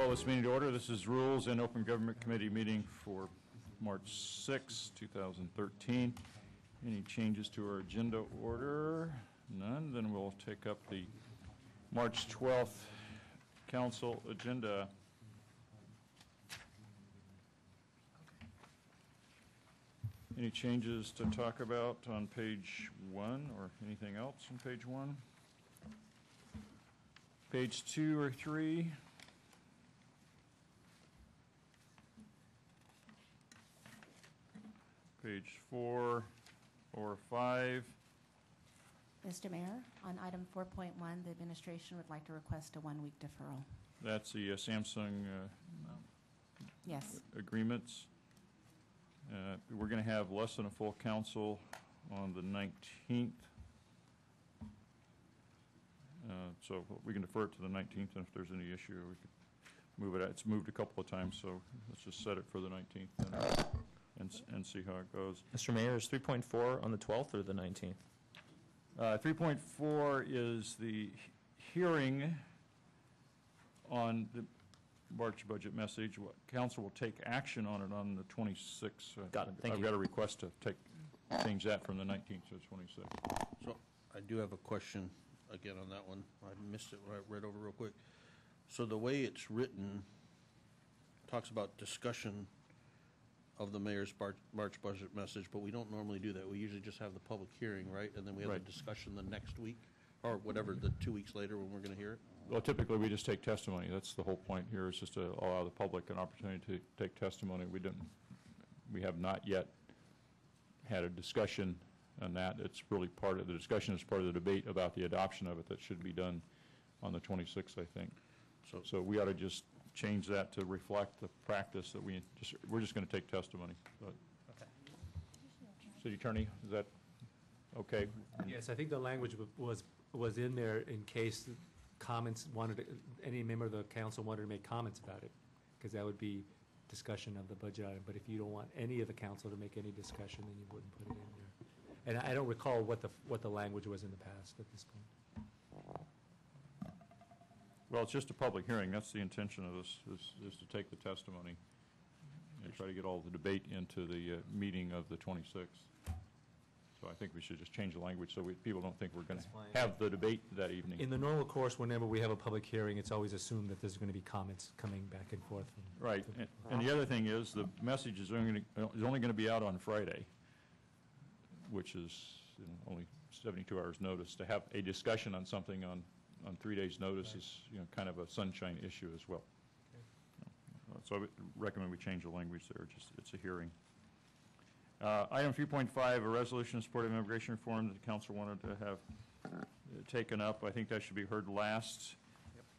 Call this meeting to order. This is Rules and Open Government Committee meeting for March 6, 2013. Any changes to our agenda order? None. Then we'll take up the March 12th council agenda. Any changes to talk about on page one or anything else on page one? Page two or three? Page four or five? Mr. Mayor, on item 4.1, the administration would like to request a one-week deferral. That's the uh, Samsung uh, Yes. agreements. Uh, We're going to have less than a full council on the 19th. Uh, So we can defer it to the 19th, and if there's any issue, we could move it. It's moved a couple of times, so let's just set it for the 19th and- and s- and see how it goes. Mr. Mayor, is 3.4 on the 12th or the 19th? Uh, 3.4 is the he- hearing on the March budget message. What- Council will take action on it on the 26th. Uh, Got it. Thank I've you. got a request to take, change that from the 19th to the 26th. So I do have a question again on that one. I missed it when I read over real quick. So the way it's written talks about discussion of the mayor's Bar- March budget message, but we don't normally do that. We usually just have the public hearing, right? And then we have the Right. discussion the next week, or whatever, the two weeks later when we're going to hear it? Well, typically, we just take testimony. That's the whole point here, is just to allow the public an opportunity to take testimony. We didn't, we have not yet had a discussion on that. It's really part of, the discussion is part of the debate about the adoption of it that should be done on the 26th, I think. So So we ought to just change that to reflect the practice that we, just we're just going to take testimony. But- okay. City Attorney, is that okay? Yes, I think the language was, was in there in case comments wanted, to- any member of the council wanted to make comments about it, because that would be discussion of the budget item. But if you don't want any of the council to make any discussion, then you wouldn't put it in there. And I don't recall what the, what the language was in the past at this point. Well, it's just a public hearing. That's the intention of this, is, is to take the testimony and try to get all the debate into the uh, meeting of the 26th. So I think we should just change the language so we, people don't think we're going That's to fine. have the debate that evening. In the normal course, whenever we have a public hearing, it's always assumed that there's going to be comments coming back and forth. from- Right. And and the other thing is, the message is only, gonna- is only going to be out on Friday, which is you know, only 72 hours' notice. To have a discussion on something on, on three days' notice is, you know, kind of a sunshine issue as well. Uh, So I would recommend we change the language there, just, it's a hearing. Uh, Item 3.5, a resolution in support of immigration reform that the council wanted to have uh, taken up. I think that should be heard last.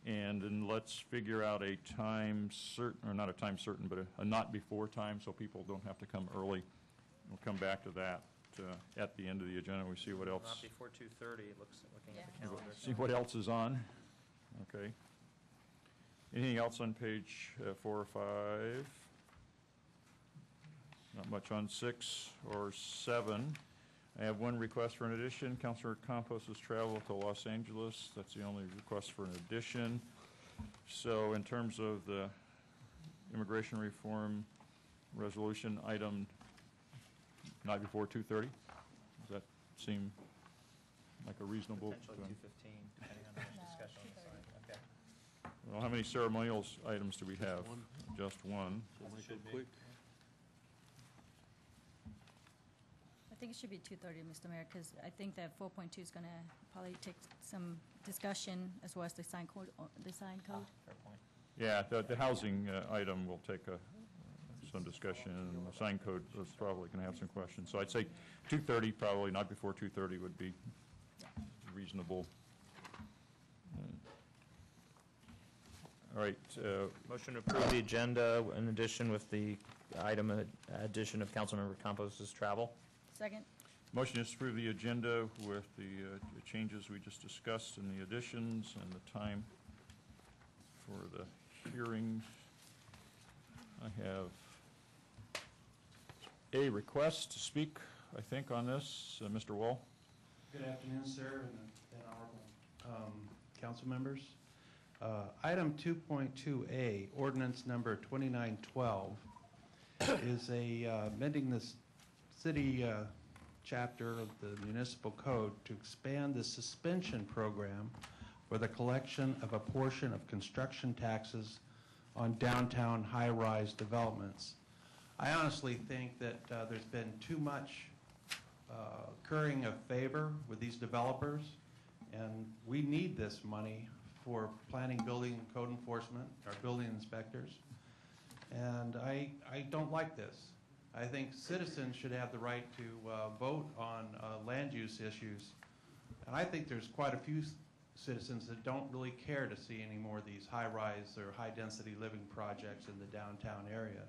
And then let's figure out a time certain, or not a time certain, but a- a not before time, so people don't have to come early. We'll come back to that uh, at the end of the agenda. We see what else. Not before 2:30, it looks, looking at the calendar. See what else is on? Okay. Anything else on page uh, four or five? Not much on six or seven. I have one request for an addition. Counselor Campos' travel to Los Angeles. That's the only request for an addition. So in terms of the immigration reform resolution item, not before 2:30? Does that seem like a reasonable? Potentially 2:15, depending on how much discussion on the side. Okay. Well, how many ceremonials items do we have? One. Just one. So make should it be. quick. I think it should be 2:30, Mr. Mayor, because I think that 4.2 is going to probably take some discussion as well as the sign code, uh, the sign code. Fair point. Yeah, the, the housing uh, item will take a, some discussion, and the sign code is probably going to have some questions. So I'd say 2:30, probably, not before 2:30 would be reasonable. Uh, All right, uh, Motion to approve the agenda in addition with the item uh, addition of Councilmember Campos's travel. Second? motion is to approve the agenda with the uh, changes we just discussed and the additions and the time for the hearings. I have a request to speak, I think, on this. Uh, Mr. Wall? Good afternoon, sir, and and honorable um, council members. Uh, Item 2.2A, ordinance number 2912, is a uh, amending this city uh, chapter of the municipal code to expand the suspension program for the collection of a portion of construction taxes on downtown high-rise developments. I honestly think that uh, there's been too much uh, currying of favor with these developers, and we need this money for planning, building, code enforcement, our building inspectors. And I, I don't like this. I think citizens should have the right to uh, vote on uh, land use issues. And I think there's quite a few citizens that don't really care to see any more of these high-rise or high-density living projects in the downtown area.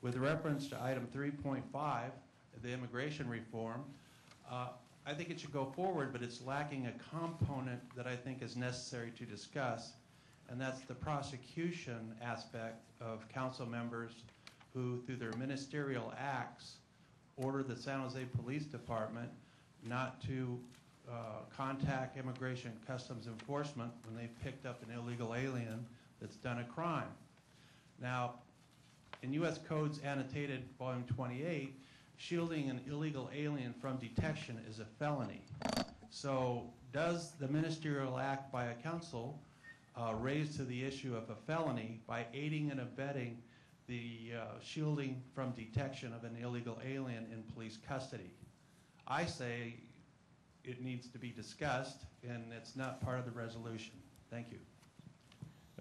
With reference to item 3.5, the immigration reform, uh, I think it should go forward, but it's lacking a component that I think is necessary to discuss, and that's the prosecution aspect of council members who, through their ministerial acts, order the San Jose Police Department not to uh, contact Immigration Customs Enforcement when they've picked up an illegal alien that's done a crime. Now, in U.S. Codes annotated volume 28, shielding an illegal alien from detection is a felony. So does the ministerial act by a council uh, raise to the issue of a felony by aiding and abetting the uh, shielding from detection of an illegal alien in police custody? I say it needs to be discussed, and it's not part of the resolution. Thank you.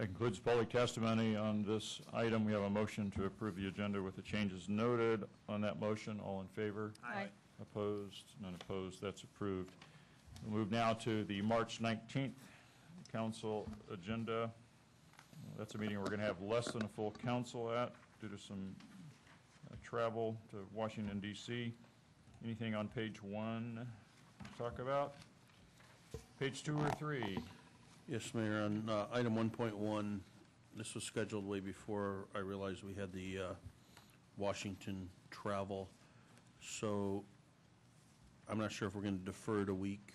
That concludes public testimony on this item. We have a motion to approve the agenda with the changes noted. On that motion, all in favor? Aye. Opposed? None opposed. That's approved. We'll move now to the March 19th council agenda. That's a meeting we're going to have less than a full council at due to some uh, travel to Washington DC. Anything on page one to talk about? Page two or three? Yes, Mayor, on uh, item 1.1, this was scheduled way before I realized we had the uh, Washington travel. So I'm not sure if we're going to defer it a week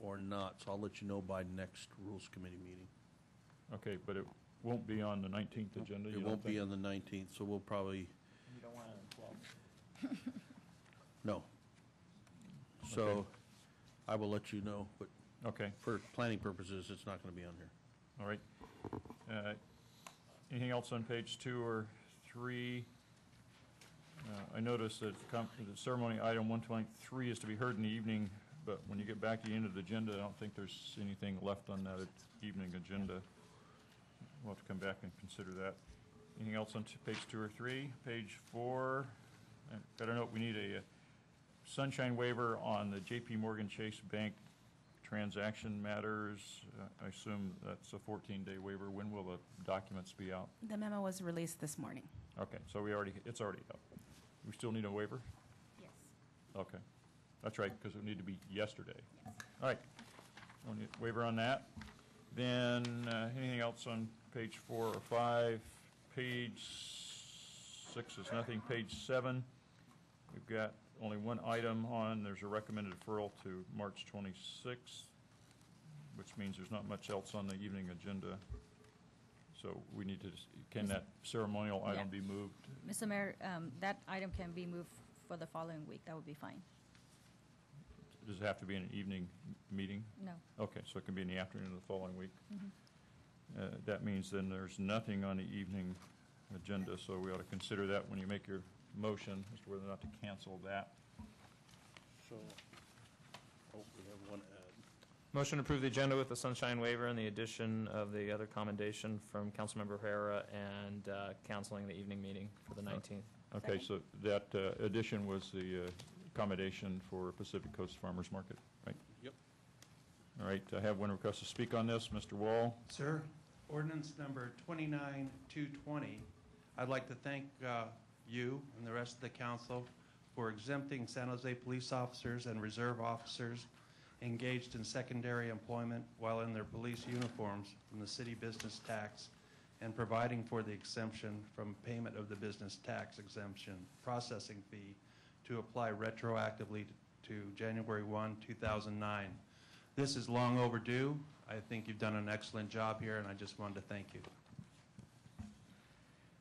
or not, so I'll let you know by next Rules Committee meeting. Okay, but it won't be on the 19th agenda, you It don't won't be think? on the 19th, so we'll probably, You don't want it on 12. no. Okay. So I will let you know, but Okay, for planning purposes, it's not going to be on here. all right. Uh, Anything else on page two or three? Uh, I noticed that com- the ceremony item 123 is to be heard in the evening, but when you get back to the end of the agenda, I don't think there's anything left on that evening agenda. We'll have to come back and consider that. Anything else on t- page two or three? Page four, I a note, we need a uh, sunshine waiver on the JP Morgan Chase Bank transaction matters. Uh, I assume that's a 14-day waiver. When will the documents be out? The memo was released this morning. Okay, so we already, it's already out. We still need a waiver? Yes. Okay. That's right, because it would need to be yesterday. Yes. All right. Need a Waiver on that. Then, uh, anything else on page four or five? Page six is nothing. Page seven, we've got only one item on, there's a recommended deferral to March 26th, which means there's not much else on the evening agenda. So we need to, can that ceremonial item be moved? Mr. Mayor, um, that item can be moved for the following week. That would be fine. Does it have to be in an evening meeting? No. Okay, so it can be in the afternoon of the following week. Mhm. Uh, That means then there's nothing on the evening agenda, so we ought to consider that when you make your motion as to whether or not to cancel that. So, oh, we have one add. Motion to approve the agenda with the sunshine waiver and the addition of the other commendation from Councilmember Herrera and uh, canceling the evening meeting for the 19th. Okay, so that uh, addition was the uh, accommodation for Pacific Coast Farmers Market, right? Yep. All right, I have one request to speak on this. Mr. Wall? Sir, ordinance number 29220, I'd like to thank uh, you and the rest of the council for exempting San Jose police officers and reserve officers engaged in secondary employment while in their police uniforms from the city business tax and providing for the exemption from payment of the business tax exemption processing fee to apply retroactively to January 1, 2009. This is long overdue. I think you've done an excellent job here, and I just wanted to thank you.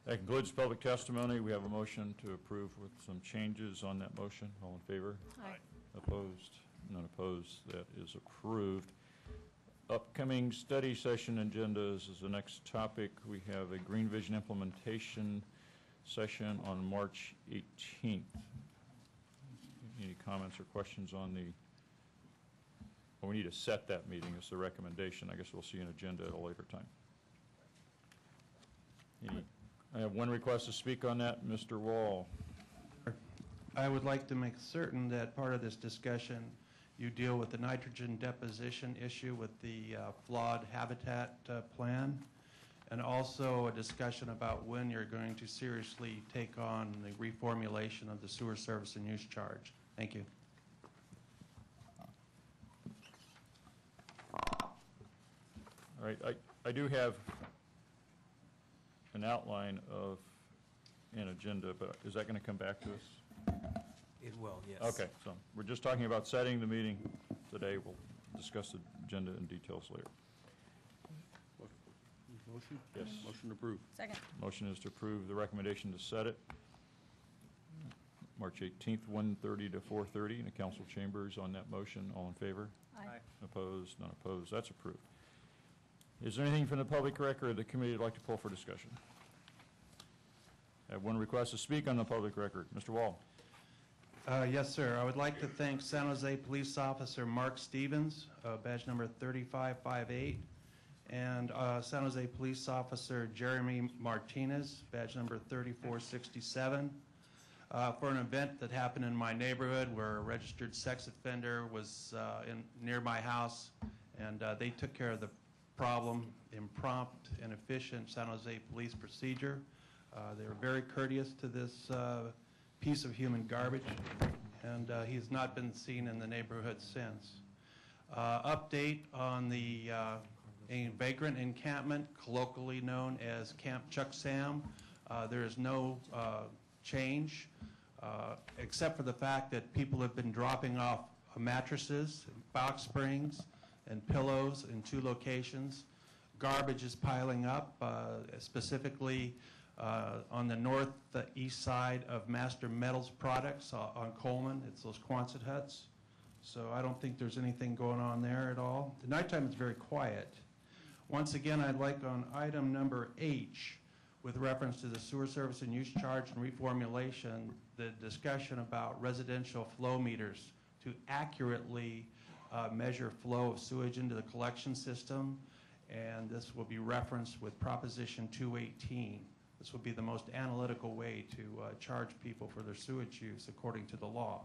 That concludes public testimony. We have a motion to approve with some changes on that motion. All in favor? Aye. Opposed? None opposed. That is approved. Upcoming study session agendas is the next topic. We have a Green Vision implementation session on March 18th. Any comments or questions on the, well, we need to set that meeting, it's the recommendation. I guess we'll see an agenda at a later time. Any- I have one request to speak on that, Mr. Wall. I would like to make certain that part of this discussion, you deal with the nitrogen deposition issue with the uh, flawed habitat uh, plan, and also a discussion about when you're going to seriously take on the reformulation of the sewer service and use charge. Thank you. All right, I, I do have an outline of an agenda, but is that going to come back to us? It will, yes. Okay, so we're just talking about setting the meeting today. We'll discuss the agenda in details later. Motion? Yes. Motion to approve. Second. Motion is to approve the recommendation to set it March 18th, 1:30 to 4:30 in the council chambers on that motion. All in favor? Aye. Opposed? None opposed? That's approved. Is there anything from the public record or the committee would like to pull for discussion? I have one request to speak on the public record. Mr. Wall. Uh, Yes, sir. I would like to thank San Jose Police Officer Mark Stevens, uh, badge number 3558, and uh, San Jose Police Officer Jeremy Martinez, badge number 3467, uh, for an event that happened in my neighborhood where a registered sex offender was uh, in, near my house, and uh, they took care of the problem in and efficient San Jose police procedure. Uh, They were very courteous to this uh, piece of human garbage, and uh, he has not been seen in the neighborhood since. Uh, Update on the uh, vagrant encampment colloquially known as Camp Chuck Sam. Uh, There is no change, except for the fact that people have been dropping off mattresses, box springs, and pillows in two locations. Garbage is piling up, uh, specifically uh, on the northeast side of Master Metals Products uh, on Coleman. It's those Quonset huts. So I don't think there's anything going on there at all. The nighttime is very quiet. Once again, I'd like on item number H, with reference to the sewer service and use charge and reformulation, the discussion about residential flow meters to accurately uh, measure flow of sewage into the collection system, and this will be referenced with Proposition 218. This will be the most analytical way to uh, charge people for their sewage use according to the law.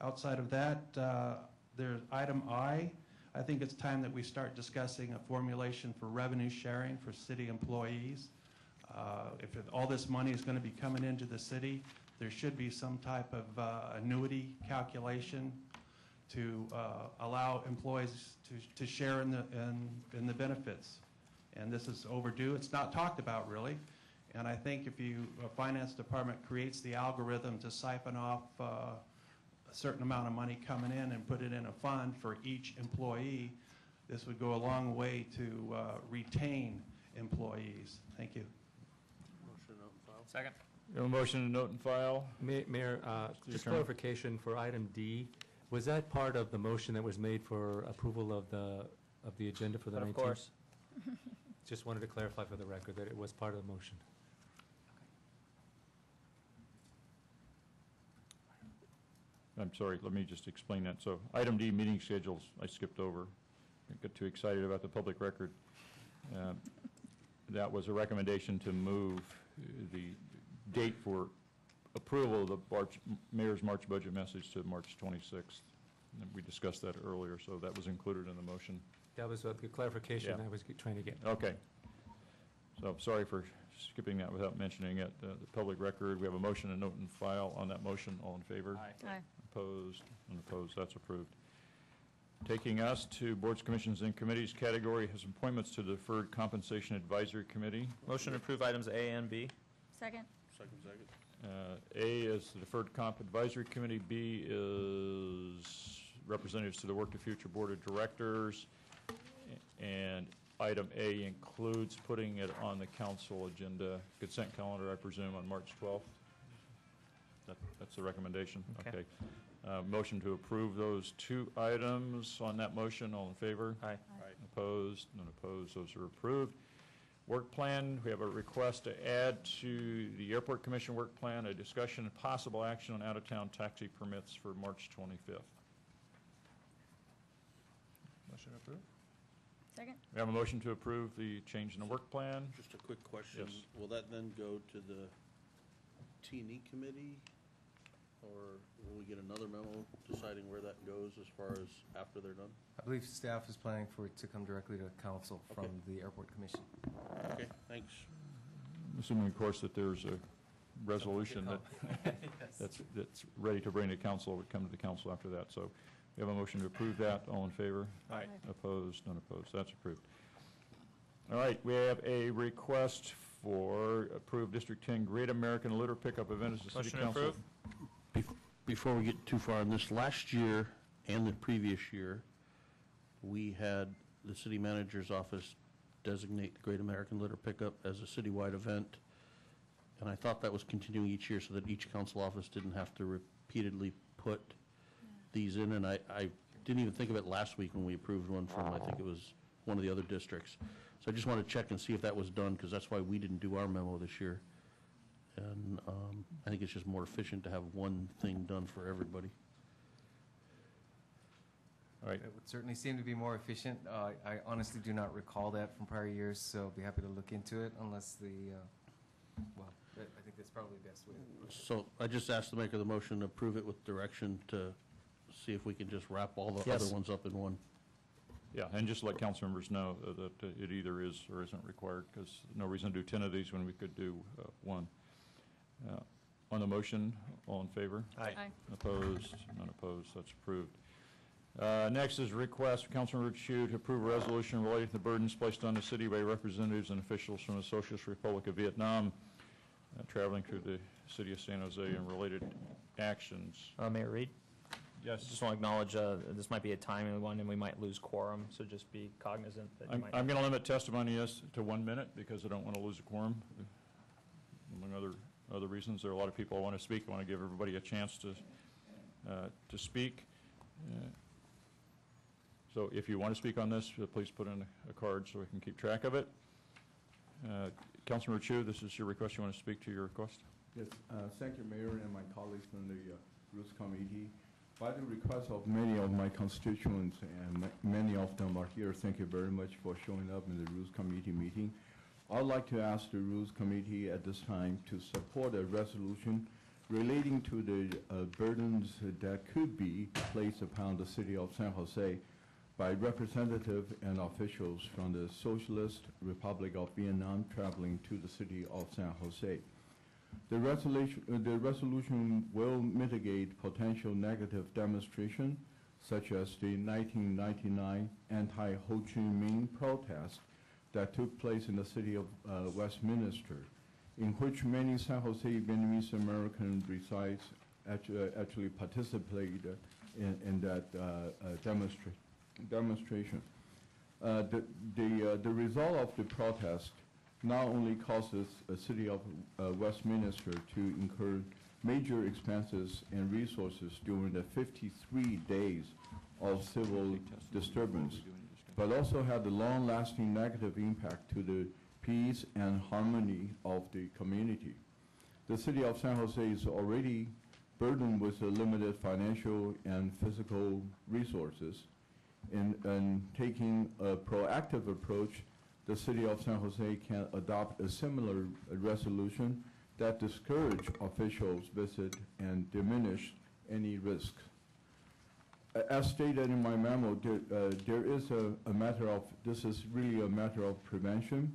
Outside of that, uh, there's item I. I think it's time that we start discussing a formulation for revenue sharing for city employees. Uh, If it- all this money is going to be coming into the city, there should be some type of uh, annuity calculation to uh, allow employees to, to share in the, in, in the benefits. And this is overdue. It's not talked about really. And I think if you, uh, Finance Department creates the algorithm to siphon off uh, a certain amount of money coming in and put it in a fund for each employee, this would go a long way to uh, retain employees. Thank you. Motion out and file. Second. We have a motion to note and file. Ma- Mayor, uh, just turn. clarification for item D, was that part of the motion that was made for approval of the, of the agenda for the But 19th? of course, Just wanted to clarify for the record that it was part of the motion. I'm sorry, let me just explain that. So item D, meeting schedules, I skipped over. I got too excited about the public record. Uh, That was a recommendation to move uh, the date for approval of the March- mayor's March budget message to March 26th. And we discussed that earlier, so that was included in the motion. That was uh, the clarification Yeah. I was ge- trying to get. Okay. So I'm sorry for skipping that without mentioning it. Uh, The public record, we have a motion and note and file on that motion. All in favor? Aye. Aye. Opposed? Unopposed, that's approved. Taking us to Boards, Commissions, and Committees category has appointments to the Deferred Compensation Advisory Committee. motion to approve items A and B. Second. Second, second. Uh, A is the Deferred Comp Advisory Committee, B is representatives to the work2future Board of Directors. And item A includes putting it on the council agenda, consent calendar, I presume, on March 12th? That- That's the recommendation? Okay. Uh, Motion to approve those two items. On that motion, all in favor? Aye. Opposed? None opposed, those are approved. Work plan, we have a request to add to the Airport Commission work plan, a discussion and possible action on out-of-town taxi permits for March 25th. Motion approved. Second? We have a motion to approve the change in the work plan. Just a quick question. Yes. Will that then go to the T and E committee? Or will we get another memo deciding where that goes as far as after they're done? I believe staff is planning for it to come directly to council from Okay. the airport commission. Okay, thanks. Assuming, of course, that there's a resolution that, that's, that's ready to bring to council, would come to the council after that. So we have a motion to approve that. All in favor? Aye. Opposed? None opposed. That's approved. All right, we have a request for approved District 10 Great American Litter Pickup Event as the city Motion to council. approve? Bef- Before we get too far on this, last year and the previous year, we had the city manager's office designate the Great American Litter Pickup as a citywide event. And I thought that was continuing each year so that each council office didn't have to repeatedly put these in. And I, I didn't even think of it last week when we approved one from, I think it was one of the other districts. So I just want to check and see if that was done, because that's why we didn't do our memo this year. And um, I think it's just more efficient to have one thing done for everybody. All right, It would certainly seem to be more efficient. Uh, I honestly do not recall that from prior years, so I'll be happy to look into it unless the, uh, well, I I think that's probably the best way. So I just asked the maker of the motion to approve it with direction to see if we can just wrap all the other ones up in one. yeah, and just let council members know uh, that uh, it either is or isn't required, because no reason to do 10 of these when we could do uh, one. Uh, On the motion, all in favor? Aye. Opposed? None opposed, that's approved. Uh, Next is a request for Councilmember Chu to approve a resolution related to the burdens placed on the city by representatives and officials from the Socialist Republic of Vietnam uh, traveling through the city of San Jose and related actions. Uh, Mayor Reed? Yes. Just want to acknowledge, uh, this might be a timely one, and we might lose quorum, so just be cognizant that you I'm, might. I'm going to limit testimony yes to one minute because I don't want to lose a quorum. Among other, other reasons, there are a lot of people I want to speak. I want to give everybody a chance to, uh, to speak. Uh, So if you want to speak on this, please put in a card so we can keep track of it. Uh, Councilmember Chu, this is your request. You want to speak to your request? Yes, uh, thank you, Mayor, and my colleagues from the uh, Rules Committee. By the request of many of my constituents, and ma- many of them are here, thank you very much for showing up in the Rules Committee meeting. I'd like to ask the Rules Committee at this time to support a resolution relating to the uh, burdens that could be placed upon the city of San Jose by representative and officials from the Socialist Republic of Vietnam traveling to the city of San Jose. The resolution, uh, the resolution will mitigate potential negative demonstration, such as the 1999 anti-Ho Chi Minh protest that took place in the city of uh, Westminster, in which many San Jose Vietnamese American resides actu- actually participated in, in that uh, uh, demonstra- demonstration. Uh, The, the, uh, the result of the protest not only causes the city of uh, Westminster to incur major expenses and resources during the 53 days of civil disturbance, but also had a long-lasting negative impact to the peace and harmony of the community. The city of San Jose is already burdened with limited financial and physical resources. In, in taking a proactive approach, the city of San Jose can adopt a similar resolution that discourage officials visit and diminish any risk. As stated in my memo, there, uh, there is a, a matter of, this is really a matter of prevention.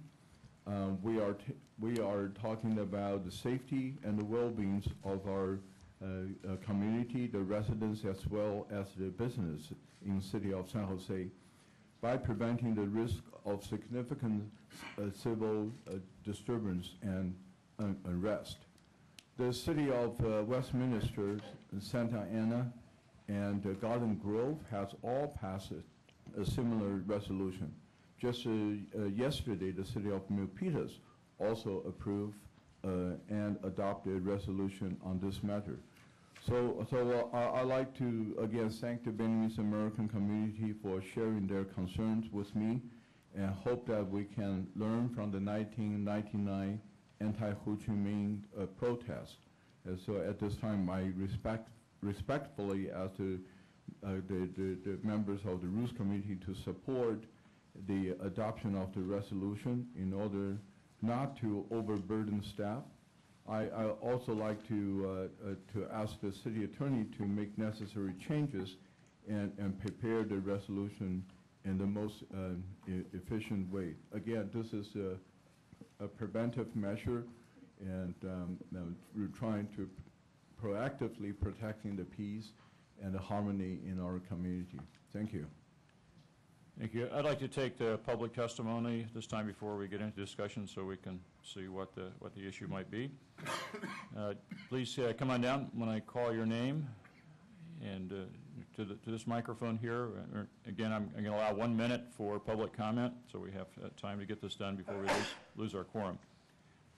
Uh, we are, we are talking about the safety and the well-being of our uh, uh, community, the residents as well as the business in the city of San Jose by preventing the risk of significant uh, civil uh, disturbance and un- unrest. The city of uh, Westminster, Santa Ana, and uh, Garden Grove has all passed a- similar resolution. Just uh, uh, yesterday, the city of Milpitas also approved uh, and adopted a resolution on this matter. So, so I- I'd like to, again, thank the Vietnamese American community for sharing their concerns with me, and hope that we can learn from the 1999 anti-Ho Chi Minh uh, protest. And so at this time, I respect, respectfully ask the, uh, the, the, the members of the Rules Committee to support the adoption of the resolution in order not to overburden staff. I, I also like to, uh, uh, to ask the city attorney to make necessary changes and, and prepare the resolution in the most e- efficient way. Again, this is a, a preventive measure, and um, we're trying to proactively protecting the peace and the harmony in our community. Thank you. Thank you. I'd like to take the public testimony this time before we get into discussion so we can see what the, what the issue might be. Uh, Please uh, come on down when I call your name and uh, to the, to this microphone here. Uh, Again, I'm going to allow one minute for public comment, so we have uh, time to get this done before we lose, lose our quorum.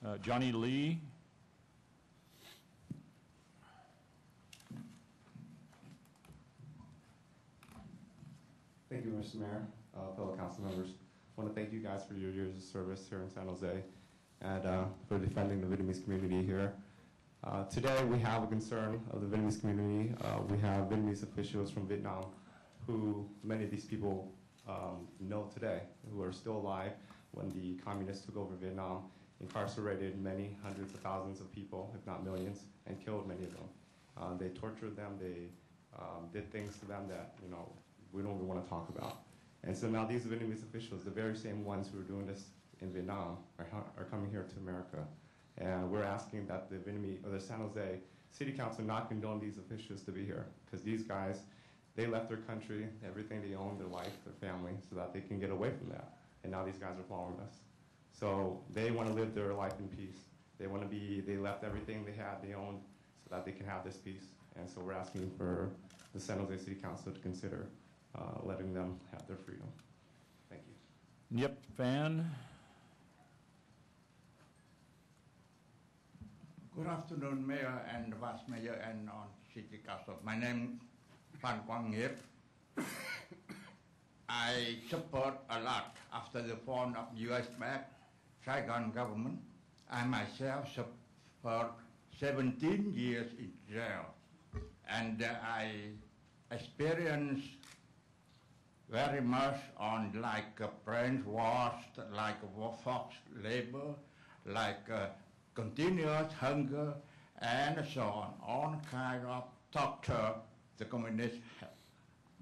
Uh, Johnny Lee? Thank you, Mr. Mayor, uh, fellow council members. I want to thank you guys for your years of service here in San Jose and uh, for defending the Vietnamese community here. Uh, Today, we have a concern of the Vietnamese community. Uh, We have Vietnamese officials from Vietnam who many of these people um, know today, who are still alive when the communists took over Vietnam, incarcerated many hundreds of thousands of people, if not millions, and killed many of them. Uh, They tortured them, they um, did things to them that, you know, we don't even want to talk about. And so now these Vietnamese officials, the very same ones who are doing this in Vietnam, are, are coming here to America. And we're asking that the Vietnamese, or the San Jose City Council not condone these officials to be here. Because these guys, they left their country, everything they own, their life, their family, so that they can get away from that. And now these guys are following us. So they want to live their life in peace. They want to be, they left everything they had, they owned, so that they can have this peace. And so we're asking for the San Jose City Council to consider uh, letting them have their freedom. Thank you. Yep, Fan? Good afternoon, Mayor and Vice Mayor and on City Council. My name is Phan Quang Nghiệp. I support a lot after the fall of U.S. back Saigon government. I myself support 17 years in jail, and uh, I experienced very much on like uh, brainwash, like forced labor, like continuous hunger, and so on. All kind of torture the communists have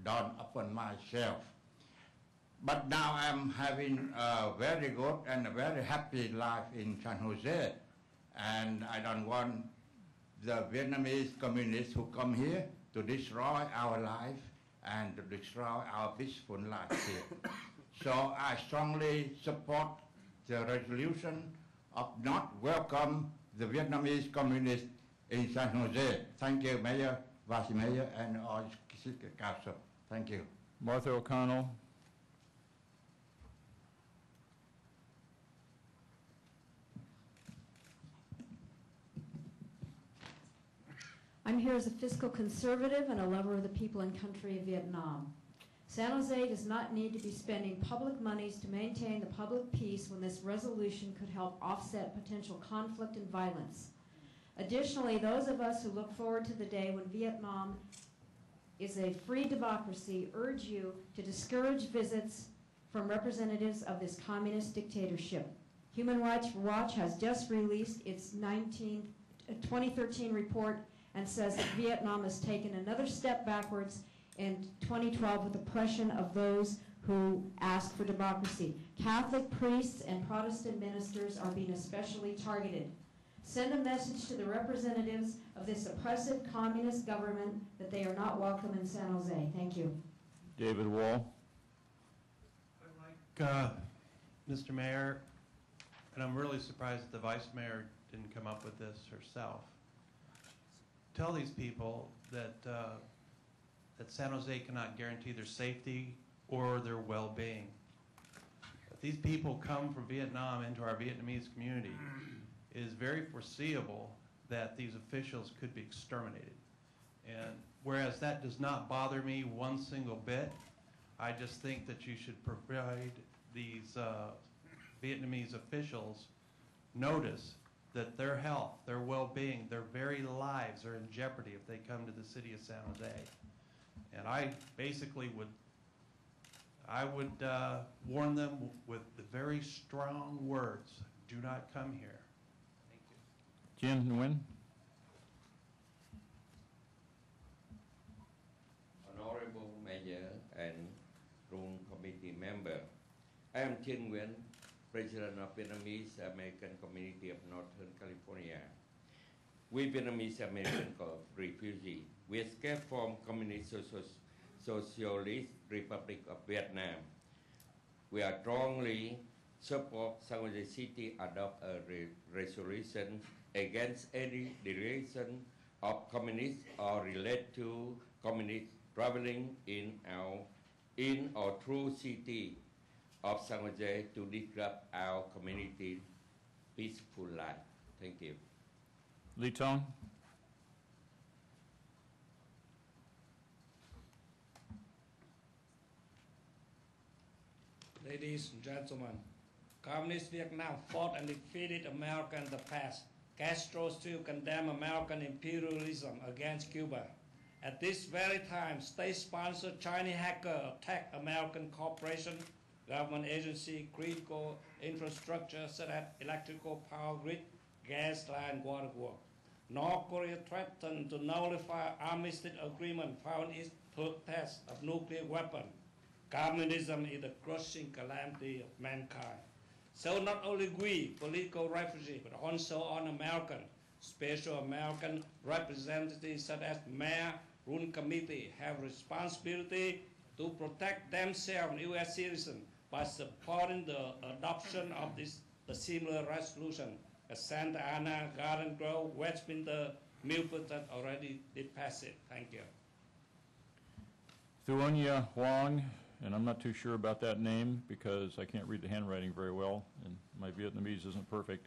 done upon myself. But now I'm having a very good and a very happy life in San Jose, and I don't want the Vietnamese communists who come here to destroy our life and destroy our peaceful life here. so I strongly support the resolution of not welcome the Vietnamese communists in San Jose. Thank you, Mayor, Vice Mayor, and all City Council. Thank you. Martha O'Connell? I'm here as a fiscal conservative and a lover of the people and country of Vietnam. San Jose does not need to be spending public monies to maintain the public peace when this resolution could help offset potential conflict and violence. Additionally, those of us who look forward to the day when Vietnam is a free democracy urge you to discourage visits from representatives of this communist dictatorship. Human Rights Watch has just released its 19, uh, 2013 report and says that Vietnam has taken another step backwards in 2012 with oppression of those who ask for democracy. Catholic priests and Protestant ministers are being especially targeted. Send a message to the representatives of this oppressive communist government that they are not welcome in San Jose. Thank you. David Wall? I like uh, Mr. Mayor, and I'm really surprised that the vice mayor didn't come up with this herself. Tell these people that uh, that San Jose cannot guarantee their safety or their well-being. If these people come from Vietnam into our Vietnamese community, it is very foreseeable that these officials could be exterminated. And whereas that does not bother me one single bit, I just think that you should provide these uh, Vietnamese officials notice that their health, their well-being, their very lives are in jeopardy if they come to the city of San Jose. And I basically would, I would uh, warn them with the very strong words, do not come here. Thank you. Jen Nguyen? Honorable Mayor and Room Committee member, I am Tien Nguyen, President of Vietnamese American Community of Northern California. We Vietnamese American refugees, we escaped from Communist Socialist Republic of Vietnam. We are strongly support San Jose City adopt a re- resolution against any derivation of communists or relate to communists traveling in our in or through city of San Jose to disrupt our community peaceful life. Thank you. Lee Tong? Ladies and gentlemen, Communist Vietnam fought and defeated America in the past. Castro still condemned American imperialism against Cuba. At this very time, state-sponsored Chinese hacker attacked American corporation, government agency, critical infrastructure such as electrical power grid, gas line, water work. North Korea threatened to nullify armistice agreement found its third test of nuclear weapon. Communism is the crushing calamity of mankind. So not only we, political refugees, but also on American, special American representatives such as Mayor, Rule Committee have responsibility to protect themselves, U.S. citizens, by supporting the adoption of this similar resolution as Santa Ana, Garden Grove, Westminster, Milford that already did pass it. Thank you. Thuonia Huang, and I'm not too sure about that name because I can't read the handwriting very well, and my Vietnamese isn't perfect.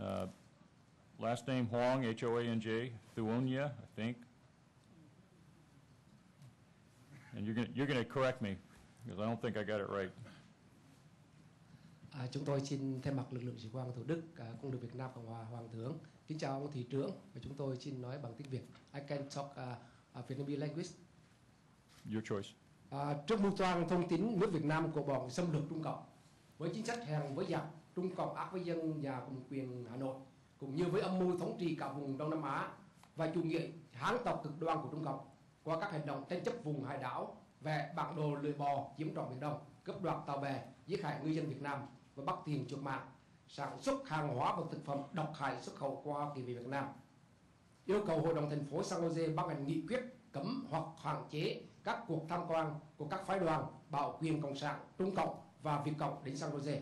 Uh, Last name Huang, H-O-A-N-J, Thuonia, I think. And you're going you're going to correct me, because I don't think I got it right. À, chúng tôi xin thay mặt lực lượng sĩ quan Thủ Đức, à, Cung đường Việt Nam Cộng hòa Hoàng thượng kính chào ông thị trưởng và chúng tôi xin nói bằng tiếng Việt. I can talk uh, uh, Vietnamese language. Your choice. À, trước mưu toan thông tín nước Việt Nam của bọn xâm lược Trung Cộng với chính sách hèn với giặc Trung Cộng ác với dân và cùng quyền Hà Nội cũng như với âm mưu thống trị cả vùng Đông Nam Á và chủ nghĩa hán tộc cực đoan của Trung Cộng qua các hành động tranh chấp vùng hải đảo vẽ bản đồ lưỡi bò chiếm trọn biển Đông cướp đoạt tàu bè giết hại ngư dân Việt Nam và bắt tiền chuộc mạng sản xuất hàng hóa và thực phẩm độc hại xuất khẩu qua Hoa Kỳ về Việt Nam yêu cầu Hội đồng thành phố San Jose ban hành nghị quyết cấm hoặc hạn chế các cuộc tham quan của các phái đoàn bảo quyền cộng sản Trung Cộng và Việt Cộng đến San Jose.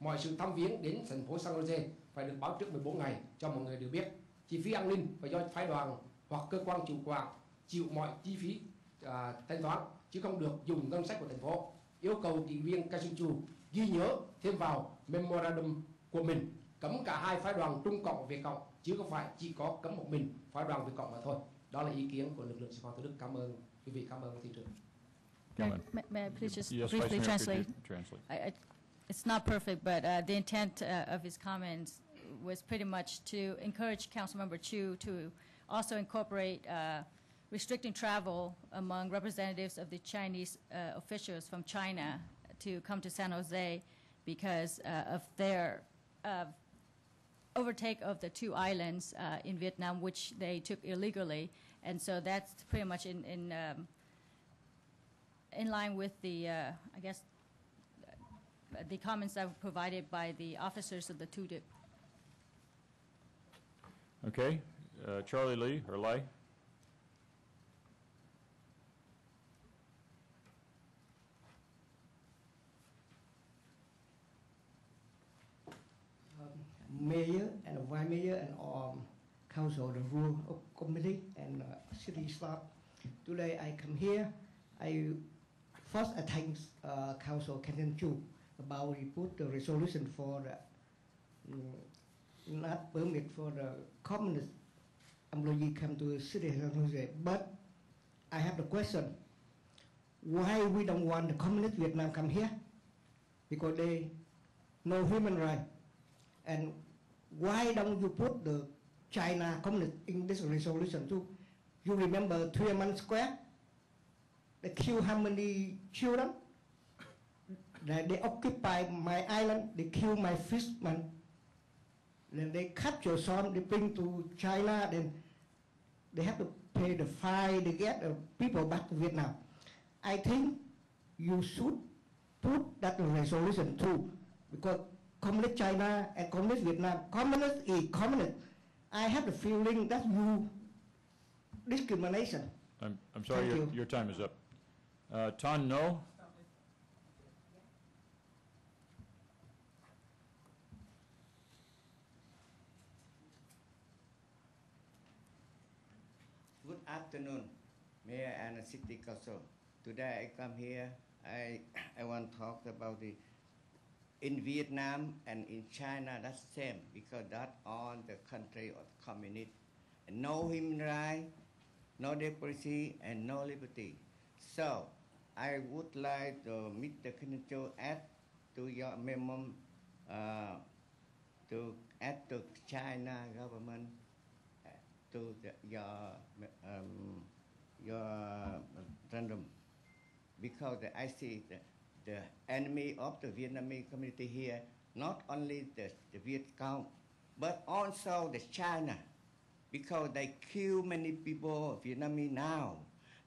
Mọi sự thăm viếng đến thành phố San Jose phải được báo trước 14 ngày cho mọi người đều biết. Chi phí an ninh phải do phái đoàn hoặc cơ quan chủ quản chịu mọi chi phí à, thanh toán chứ không được dùng ngân sách của thành phố. Yêu cầu nghị viên Kasuchu ghi nhớ thêm vào memorandum của mình cấm cả hai phái đoàn Trung Cộng và Việt Cộng chứ không phải chỉ có cấm một mình phái đoàn Việt Cộng mà thôi. Đó là ý kiến của lực lượng sĩ quan Thủ Đức. Cảm ơn quý vị, cảm ơn thị trưởng. May, may I please just Yes, briefly translate? translate? I, I, it's not perfect, but uh, the intent uh, of his comments was pretty much to encourage Councilmember Chu to also incorporate uh, restricting travel among representatives of the Chinese uh, officials from China to come to San Jose because uh, of their overtake of the two islands uh, in Vietnam, which they took illegally. And so that's pretty much in, in, um, in line with the, uh, I guess, the comments that were provided by the officers of the two di- Okay, uh, Charlie Lee, or Lai? Mayor and vice mayor and um, council, the rule of committee and uh, city staff. Today I come here, I first thank uh, Council Canton about we put the resolution for the mm, not permit for the communist employee come to city of San Jose. But I have the question: Why we don't want the communist Vietnam come here? Because they no human right, and why don't you put the China communist in this resolution too? You remember Tiananmen Square? They kill how many children? They, they occupy my island. They kill my fishermen. Then they capture some. They bring to China. Then they have to pay the fine. They get the people back to Vietnam. I think you should put that resolution too, because communist China and communist Vietnam, communist is communist. I have the feeling that you discrimination. I'm, I'm sorry, Thank your, you. your time is up. Uh, Ton, no? Good afternoon, Mayor and City Council. Today I come here, I, I want to talk about the, in Vietnam and in China, that's same, because that all the country of communist. And no human right, no democracy, and no liberty. So, I would like to Mr. Kinicho add to your memo, uh, to add to China government uh, to the, your um, your random because the, I see the, the enemy of the Vietnamese community here not only the, the Viet Cong but also the China because they kill many people of Vietnamese now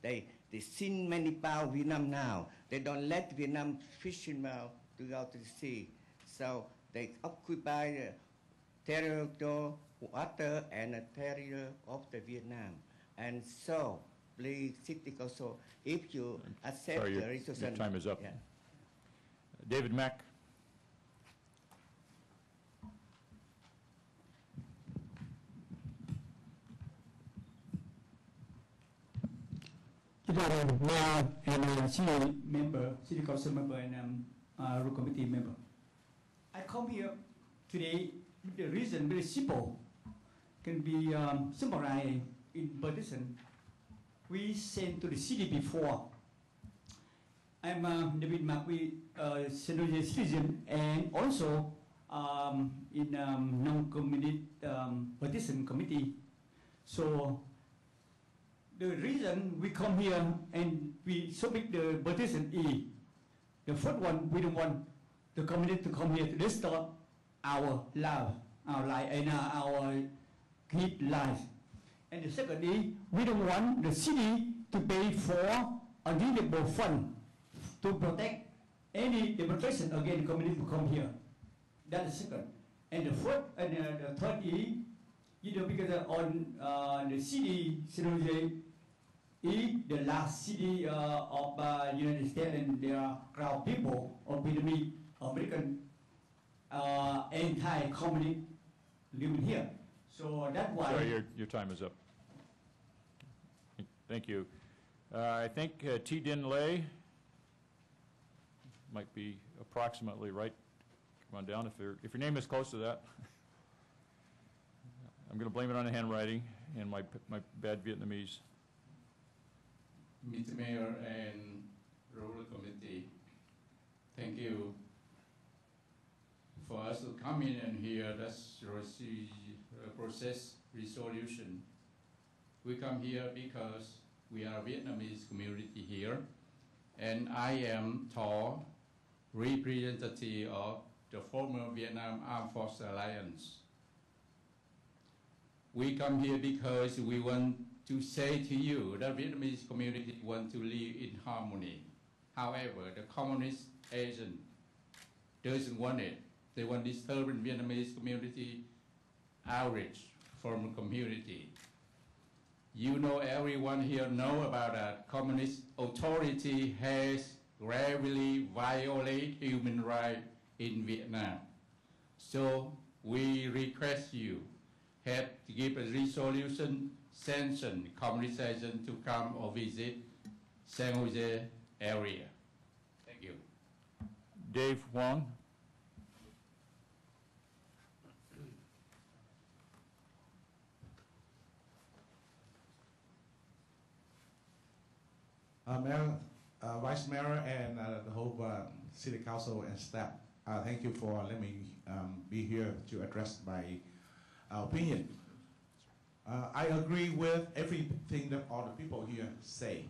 they they send many power Vietnam now they don't let Vietnam fishing now to go to the sea so they occupy the territorial water and the territory of the Vietnam. And so, please, City Council, if you accept Sorry, the resolution. your time is up. Yeah. David Mack? Good morning, Mayor and uh, city member, city council member and um, uh, road committee member. I come here today with the reason very simple, can be um, summarized in petition we sent to the city before. I'm uh, David Macwi, uh, citizen, and also um, in um, non-community um, petition committee. So the reason we come here and we submit the petition is the first one we don't want the community to come here to disturb our life, our life and uh, our kid life. And the second is we don't want the city to pay for a renewable fund to protect any demonstration against to come here. That's the second. And the fourth and uh, the third is you know because on uh, the city San Jose is the last city uh, of uh, United States and there are crowd people of Vietnamese American uh, anti-communist living here. So that's why. Sorry, your, your time is up. Thank you. Uh, I think uh, T. Din might be approximately right. Come on down if your, if your name is close to that. I'm going to blame it on the handwriting and my, my bad Vietnamese. Mr. Mayor and Rural Committee, thank you for us to come in and hear this process resolution. We come here because we are Vietnamese community here, and I am Tho, representative of the former Vietnam Armed Forces Alliance. We come here because we want to say to you that Vietnamese community want to live in harmony. However, the communist agent doesn't want it. They want disturbing Vietnamese community outrage from community. You know, everyone here know about that. Communist authority has gravely violate human rights in Vietnam. So we request you help to give a resolution sanction communization to come or visit San Jose area. Thank you. Dave Wong? Uh, Mayor, uh, Vice Mayor, and uh, the whole uh, City Council and staff, uh, thank you for letting me um, be here to address my uh, opinion. Uh, I agree with everything that all the people here say,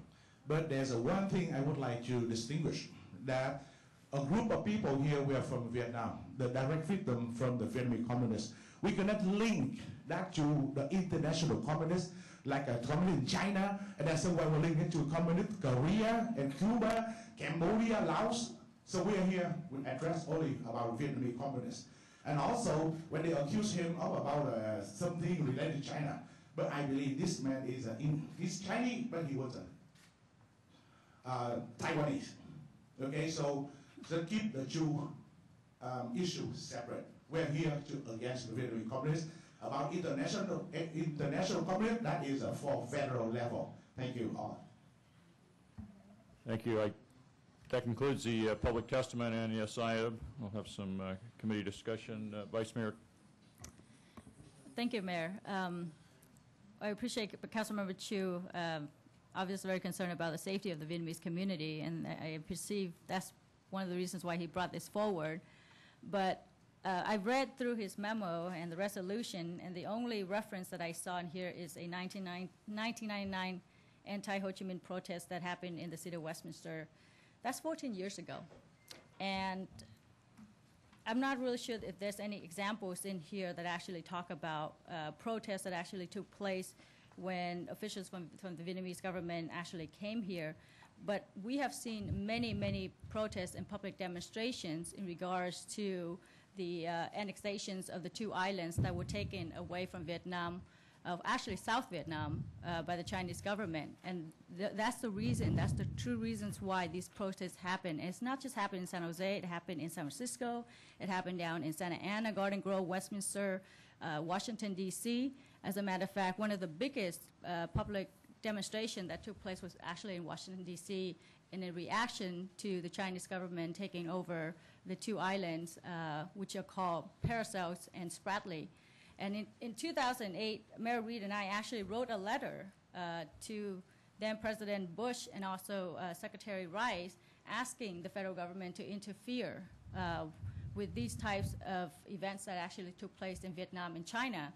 but there's a one thing I would like to distinguish, that a group of people here, we are from Vietnam, the direct victim from the Vietnamese communists. We cannot link that to the international communists, like a communist in China, and then somewhere we link it to communist Korea and Cuba, Cambodia, Laos. So we are here, we address only about Vietnamese communists. And also, when they accuse him of about uh, something related to China, but I believe this man is uh, in, he's Chinese, but he was a uh, Taiwanese. Okay, so so keep the two um, issues separate. We're here to against the Vietnamese communists. About international international communists, that is uh, for federal level. Thank you all. Thank you. I- That concludes the uh, public testimony on the SIOB. We'll have some uh, committee discussion. Uh, Vice Mayor Thank you, Mayor. Um, I appreciate Councilmember Chu, um, obviously very concerned about the safety of the Vietnamese community, and I I perceive that's one of the reasons why he brought this forward. But uh, I read through his memo and the resolution, and the only reference that I saw in here is a 1999 1999 anti-Ho Chi Minh protest that happened in the city of Westminster. That's 14 years ago. And I'm not really sure if there's any examples in here that actually talk about uh, protests that actually took place when officials from, from the Vietnamese government actually came here. But we have seen many, many protests and public demonstrations in regards to the uh, annexations of the two islands that were taken away from Vietnam, of actually South Vietnam, uh, by the Chinese government. And th- that's the reason, that's the true reasons why these protests happen. And it's not just happened in San Jose, it happened in San Francisco, it happened down in Santa Ana, Garden Grove, Westminster, uh, Washington, D.C. As a matter of fact, one of the biggest uh, public demonstration that took place was actually in Washington, D.C., in a reaction to the Chinese government taking over the two islands, uh, which are called Paracels and Spratly. And in, in 2008, Mayor Reed and I actually wrote a letter uh, to then President Bush and also uh, Secretary Rice asking the federal government to interfere uh, with these types of events that actually took place in Vietnam and China.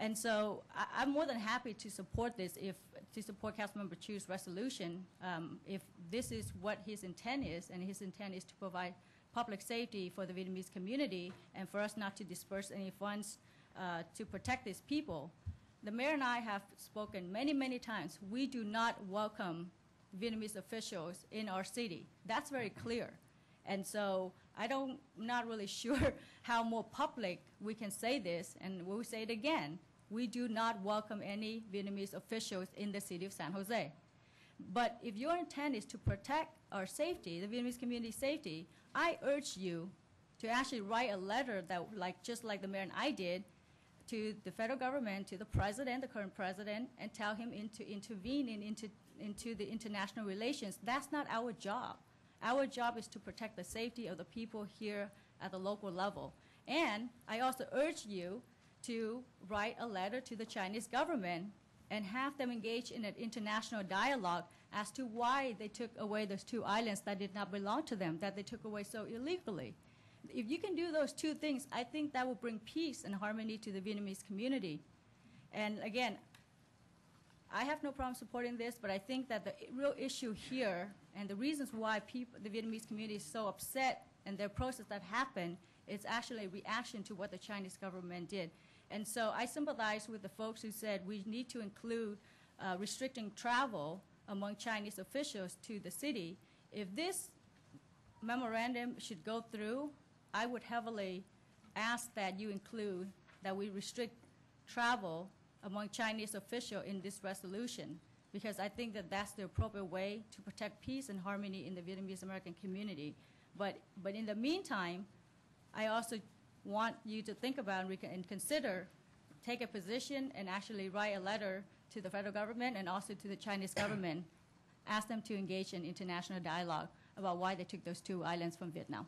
And so I, I'm more than happy to support this if, to support Councilmember Chu's resolution, um, if this is what his intent is, and his intent is to provide public safety for the Vietnamese community and for us not to disperse any funds uh, to protect these people. The mayor and I have spoken many, many times. We do not welcome Vietnamese officials in our city. That's very clear. And so I don't, not really sure how more public we can say this, and we'll say it again. We do not welcome any Vietnamese officials in the city of San Jose. But if your intent is to protect our safety, the Vietnamese community safety, I urge you to actually write a letter that, like, just like the mayor and I did, to the federal government, to the president, the current president, and tell him in to intervene in, into, into the international relations. That's not our job. Our job is to protect the safety of the people here at the local level. And I also urge you to write a letter to the Chinese government and have them engage in an international dialogue as to why they took away those two islands that did not belong to them, that they took away so illegally. If you can do those two things, I think that will bring peace and harmony to the Vietnamese community. And again, I have no problem supporting this, but I think that the real issue here and the reasons why people, the Vietnamese community is so upset and their process that happened is actually a reaction to what the Chinese government did. And so I sympathize with the folks who said we need to include uh, restricting travel among Chinese officials to the city. If this memorandum should go through, I would heavily ask that you include that we restrict travel among Chinese officials in this resolution because I think that that's the appropriate way to protect peace and harmony in the Vietnamese American community. But, but in the meantime, I also want you to think about and, rec- and consider, take a position and actually write a letter to the federal government and also to the Chinese government, ask them to engage in international dialogue about why they took those two islands from Vietnam.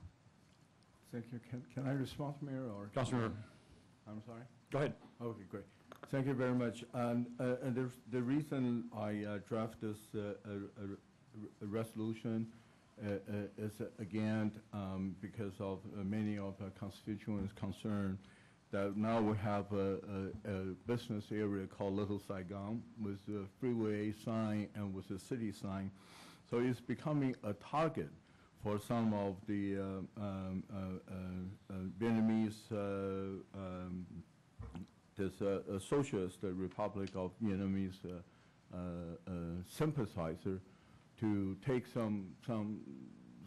Thank you. Can, can I respond, Mayor, or? Councilmember. I'm sorry? Go ahead. Okay, great. Thank you very much. And, uh, and the, the reason I uh, draft this uh, a, a- a resolution is uh, again um, because of uh, many of our constituents concerned that now we have a, a, a business area called Little Saigon with a freeway sign and with a city sign. So it's becoming a target for some of the uh, um, uh, uh, uh, Vietnamese uh, um, this uh, uh, Socialist Republic of Vietnamese uh, uh, uh, sympathizer to take some some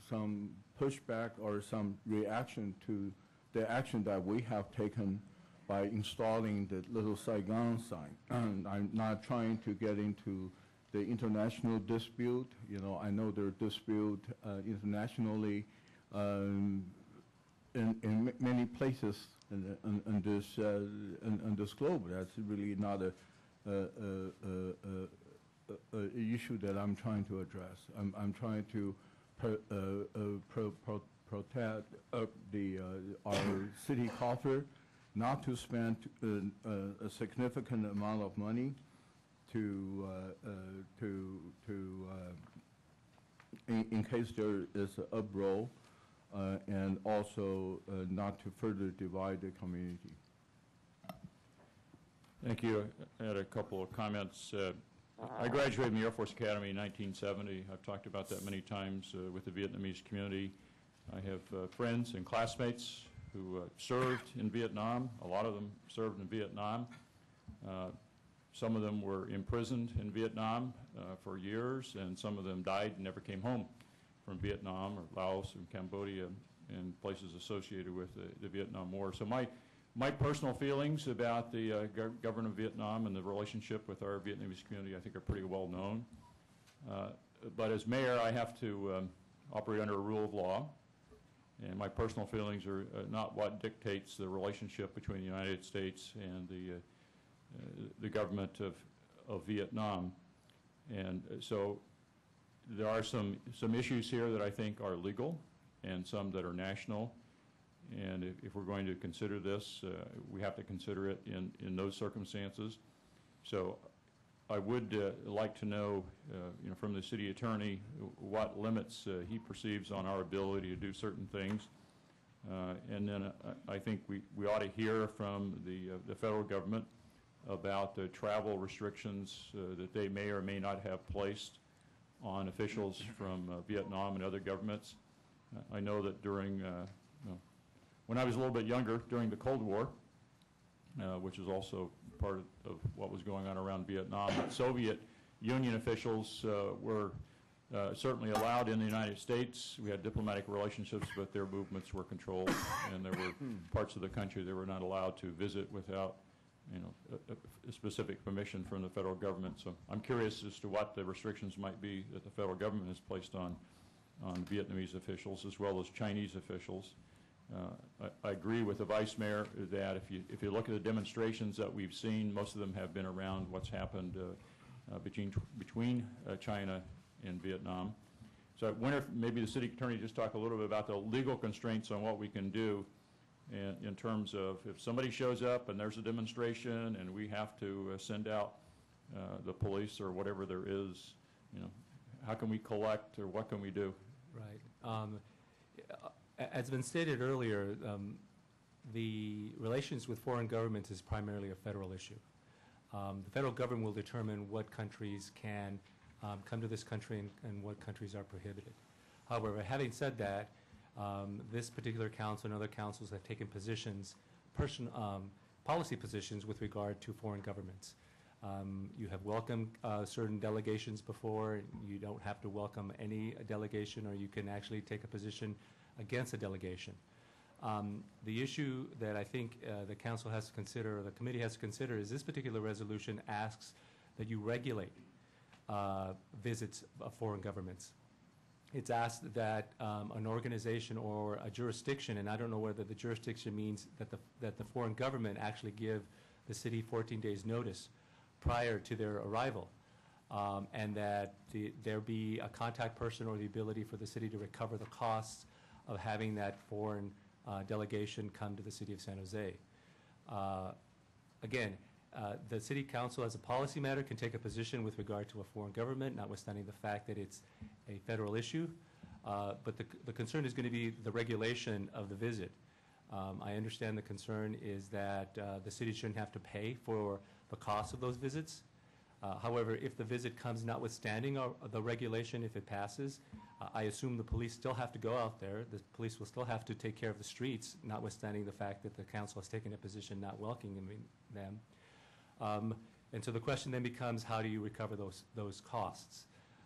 some pushback or some reaction to the action that we have taken by installing the little Saigon sign. And I'm not trying to get into the international dispute. You know, I know there are dispute uh, internationally um, in, in ma- many places in, in, in this uh, in this globe. That's really not a, a, a, a, a issue that I'm trying to address. I'm, I'm trying to pro, uh, uh, pro, pro, protect uh, the uh, our city coffer, not to spend uh, uh, a significant amount of money to uh, uh, to to uh, in, in case there is an uproar, uh, and also uh, not to further divide the community. Thank you. I had a couple of comments. Uh, I graduated from the Air Force Academy in 1970. I've talked about that many times uh, with the Vietnamese community. I have uh, friends and classmates who uh, served in Vietnam. A lot of them served in Vietnam. Uh, Some of them were imprisoned in Vietnam uh, for years, and some of them died and never came home from Vietnam or Laos and Cambodia and places associated with the, the Vietnam War. So my, my personal feelings about the uh, gov- government of Vietnam and the relationship with our Vietnamese community, I think, are pretty well known. Uh, But as mayor, I have to um, operate under a rule of law, and my personal feelings are uh, not what dictates the relationship between the United States and the, uh, uh, the government of, of Vietnam. And uh, so there are some, some issues here that I think are legal and some that are national. And if, if we're going to consider this, uh, we have to consider it in, in those circumstances. So I would uh, like to know, uh, you know, from the city attorney, what limits uh, he perceives on our ability to do certain things. Uh, And then uh, I think we, we ought to hear from the, uh, the federal government about the travel restrictions that they may or may not have placed on officials from Vietnam and other governments. I know that during, uh, well, when I was a little bit younger, during the Cold War, uh, which is also part of- of what was going on around Vietnam, Soviet Union officials uh, were uh, certainly allowed in the United States. We had diplomatic relationships, but their movements were controlled, and there were parts of the country they were not allowed to visit without, you know, a- a- a specific permission from the federal government. So I'm curious as to what the restrictions might be that the federal government has placed on, on Vietnamese officials as well as Chinese officials. Uh, I I agree with the vice mayor that if you, if you look at the demonstrations that we've seen, most of them have been around what's happened uh, uh, between, between uh, China and Vietnam. So I wonder if maybe the city attorney just talk a little bit about the legal constraints on what we can do in, in terms of if somebody shows up and there's a demonstration and we have to uh, send out uh, the police or whatever there is, you know, how can we collect or what can we do? Right. Um, As been stated earlier, um, the relations with foreign governments is primarily a federal issue. Um, The federal government will determine what countries can um, come to this country and- and what countries are prohibited. However, having said that, um, this particular council and other councils have taken positions, person, um, policy positions with regard to foreign governments. Um, You have welcomed uh, certain delegations before. You don't have to welcome any delegation, or you can actually take a position against a delegation. Um, The issue that I think uh, the council has to consider, or the committee has to consider, is this particular resolution asks that you regulate uh, visits of foreign governments. It's asked that um, an organization or a jurisdiction, and I don't know whether the jurisdiction means that the, that the foreign government actually give the city 14 days' notice prior to their arrival, um, and that the- there be a contact person or the ability for the city to recover the costs of having that foreign uh, delegation come to the city of San Jose. Uh, Again, uh, the city council, as a policy matter, can take a position with regard to a foreign government, notwithstanding the fact that it's a federal issue. Uh, But the the concern is going to be the regulation of the visit. Um, I understand the concern is that uh, the city shouldn't have to pay for the cost of those visits. Uh, However, if the visit comes notwithstanding our- the regulation, if it passes, uh, I assume the police still have to go out there. The police will still have to take care of the streets, notwithstanding the fact that the council has taken a position not welcoming them. Um, And so the question then becomes, how do you recover those, those costs?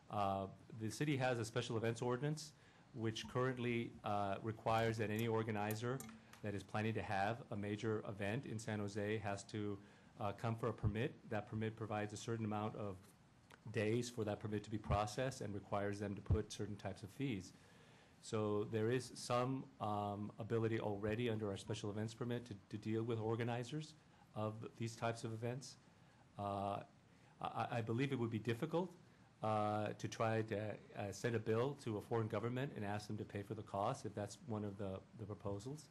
Uh, The city has a special events ordinance, which currently uh, requires that any organizer that is planning to have a major event in San Jose has to uh, come for a permit. That permit provides a certain amount of days for that permit to be processed and requires them to put certain types of fees. So there is some um, ability already under our special events permit to, to deal with organizers of these types of events. Uh, I, I believe it would be difficult uh, to try to uh, send a bill to a foreign government and ask them to pay for the cost, if that's one of the, the proposals.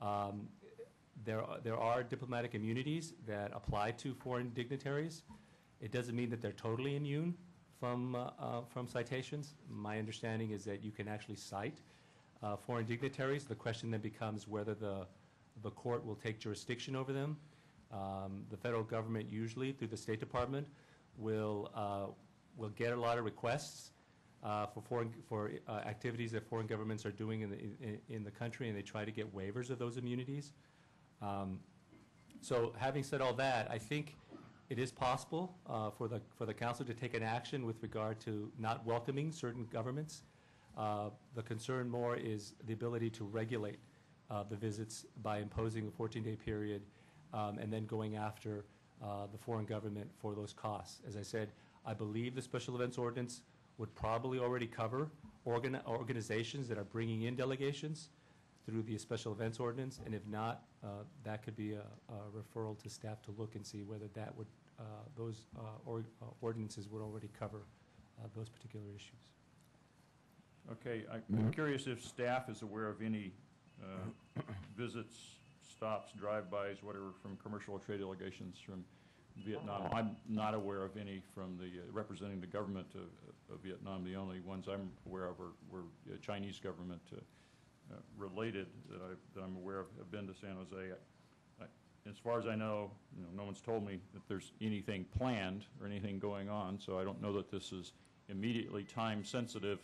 Um, There, are- there are diplomatic immunities that apply to foreign dignitaries. It doesn't mean that they're totally immune from, uh, uh, from citations. My understanding is that you can actually cite uh, foreign dignitaries. The question then becomes whether the, the court will take jurisdiction over them. Um, The federal government usually, through the State Department, will, uh, will get a lot of requests uh, for foreign, for uh, activities that foreign governments are doing in the, in- in the country, and they try to get waivers of those immunities. Um, So having said all that, I think it is possible uh, for the, for the council to take an action with regard to not welcoming certain governments. Uh, The concern more is the ability to regulate uh, the visits by imposing a 14-day period um, and then going after uh, the foreign government for those costs. As I said, I believe the special events ordinance would probably already cover organ- organizations that are bringing in delegations through the special events ordinance, and if not, uh, that could be a a referral to staff to look and see whether that would, uh, those uh, or- uh, ordinances would already cover uh, those particular issues. Okay, I- I'm curious if staff is aware of any uh, visits, stops, drive-bys, whatever, from commercial or trade delegations from Vietnam. I'm not aware of any from the, uh, representing the government of of Vietnam. The only ones I'm aware of are- were uh, Chinese government uh, uh, related that I, that I'm aware of, have been to San Jose. I- I- As far as I know, you know, no one's told me that there's anything planned or anything going on, so I don't know that this is immediately time-sensitive,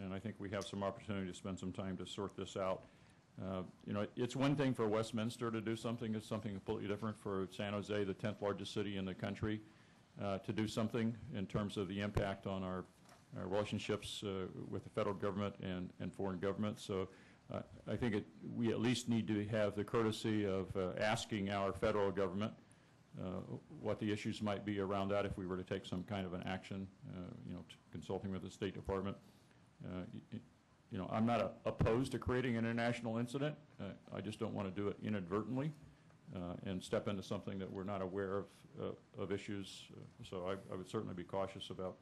and I think we have some opportunity to spend some time to sort this out. Uh, You know, it's one thing for Westminster to do something, it's something completely different for San Jose, the 10th largest city in the country, uh, to do something in terms of the impact on our our relationships uh, with the federal government and and foreign governments. So I think it, we at least need to have the courtesy of uh, asking our federal government uh, what the issues might be around that if we were to take some kind of an action, uh, you know, consulting with the State Department. Uh, y- y- You know, I'm not a- opposed to creating an international incident. Uh, I just don't want to do it inadvertently uh, and step into something that we're not aware of, of issues. So I I would certainly be cautious about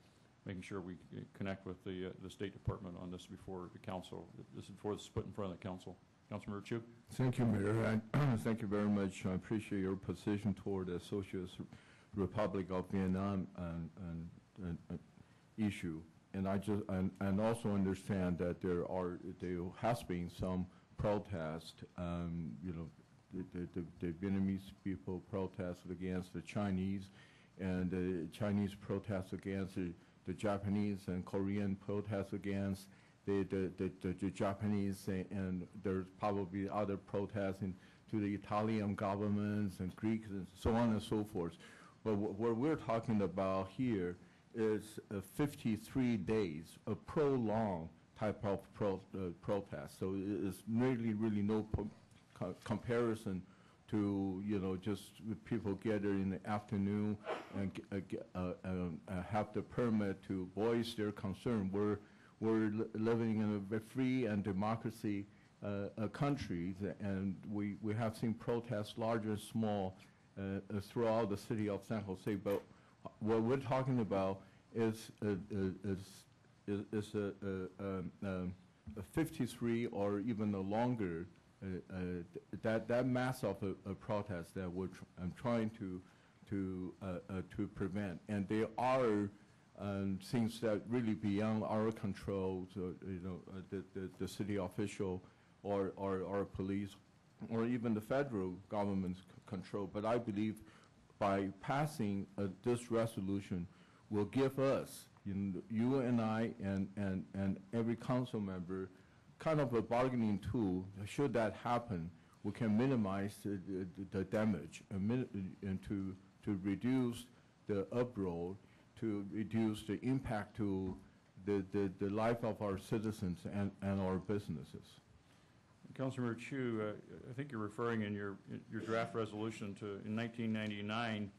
making sure we uh, connect with the, uh, the State Department on this before the council, this is before this is put in front of the council. Councilmember Chu? Thank you, Mayor, and thank you very much. I appreciate your position toward the Socialist Republic of Vietnam and, and, and and issue. And I just, and, and also understand that there are, there has been some protest, um, you know, the, the- the, the Vietnamese people protested against the Chinese, and the Chinese protest against the, the Japanese and Korean protests against the, the, the, the- the Japanese, a- and there's probably other protests in, to the Italian governments and Greeks and so on and so forth. But wh- what we're talking about here is uh, 53 days of prolonged type of pro, uh, protest. So it is really, really no comparison to, you know, just people gather in the afternoon and uh, uh, um, uh, have the permit to voice their concern. We're, we're living in a free and democracy uh, uh, country, and we, we have seen protests large and small uh, uh, throughout the city of San Jose. But what we're talking about is, uh, uh, is, is- is a, a, um, um, a 53 or even a longer, uh, uh, that, that mass of a, a protest that we're, tr- I'm trying to, to, uh, uh, to prevent. And there are um, things that really beyond our control, so, you know, uh, the, the, the city official or, or, or police, or even the federal government's control. But I believe by passing uh, this resolution will give us, you, know, you and I and, and, and every council member, kind of a bargaining tool. Should that happen, we can minimize the, the, the damage and, and to, to reduce the uproar, to reduce the impact to the, the, the life of our citizens and, and our businesses. Councilmember Chu, uh, I think you're referring in your, your draft resolution to, in 1999,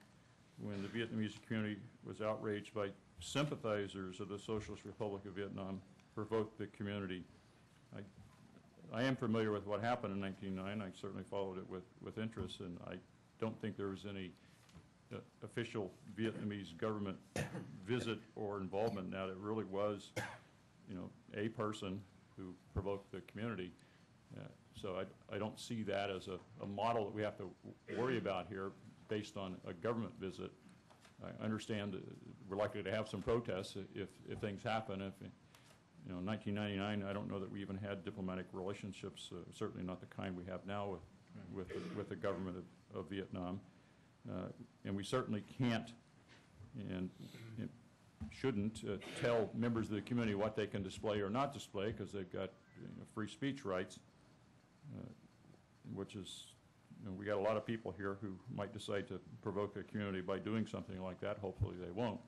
when the Vietnamese community was outraged by sympathizers of the Socialist Republic of Vietnam, provoked the community. I, am familiar with what happened in 1999. I certainly followed it with, with interest, and I don't think there was any uh, official Vietnamese government visit or involvement in that. It really was, you know, a person who provoked the community. Uh, So I, I don't see that as a, a model that we have to worry about here based on a government visit. I understand that we're likely to have some protests if, if things happen. If, you know, in 1999, I don't know that we even had diplomatic relationships, uh, certainly not the kind we have now with, with, the- with the government of, of Vietnam. Uh, And we certainly can't and and shouldn't uh, tell members of the community what they can display or not display, because they've got you know, free speech rights, uh, which is, you know, we got a lot of people here who might decide to provoke the community by doing something like that. Hopefully, they won't.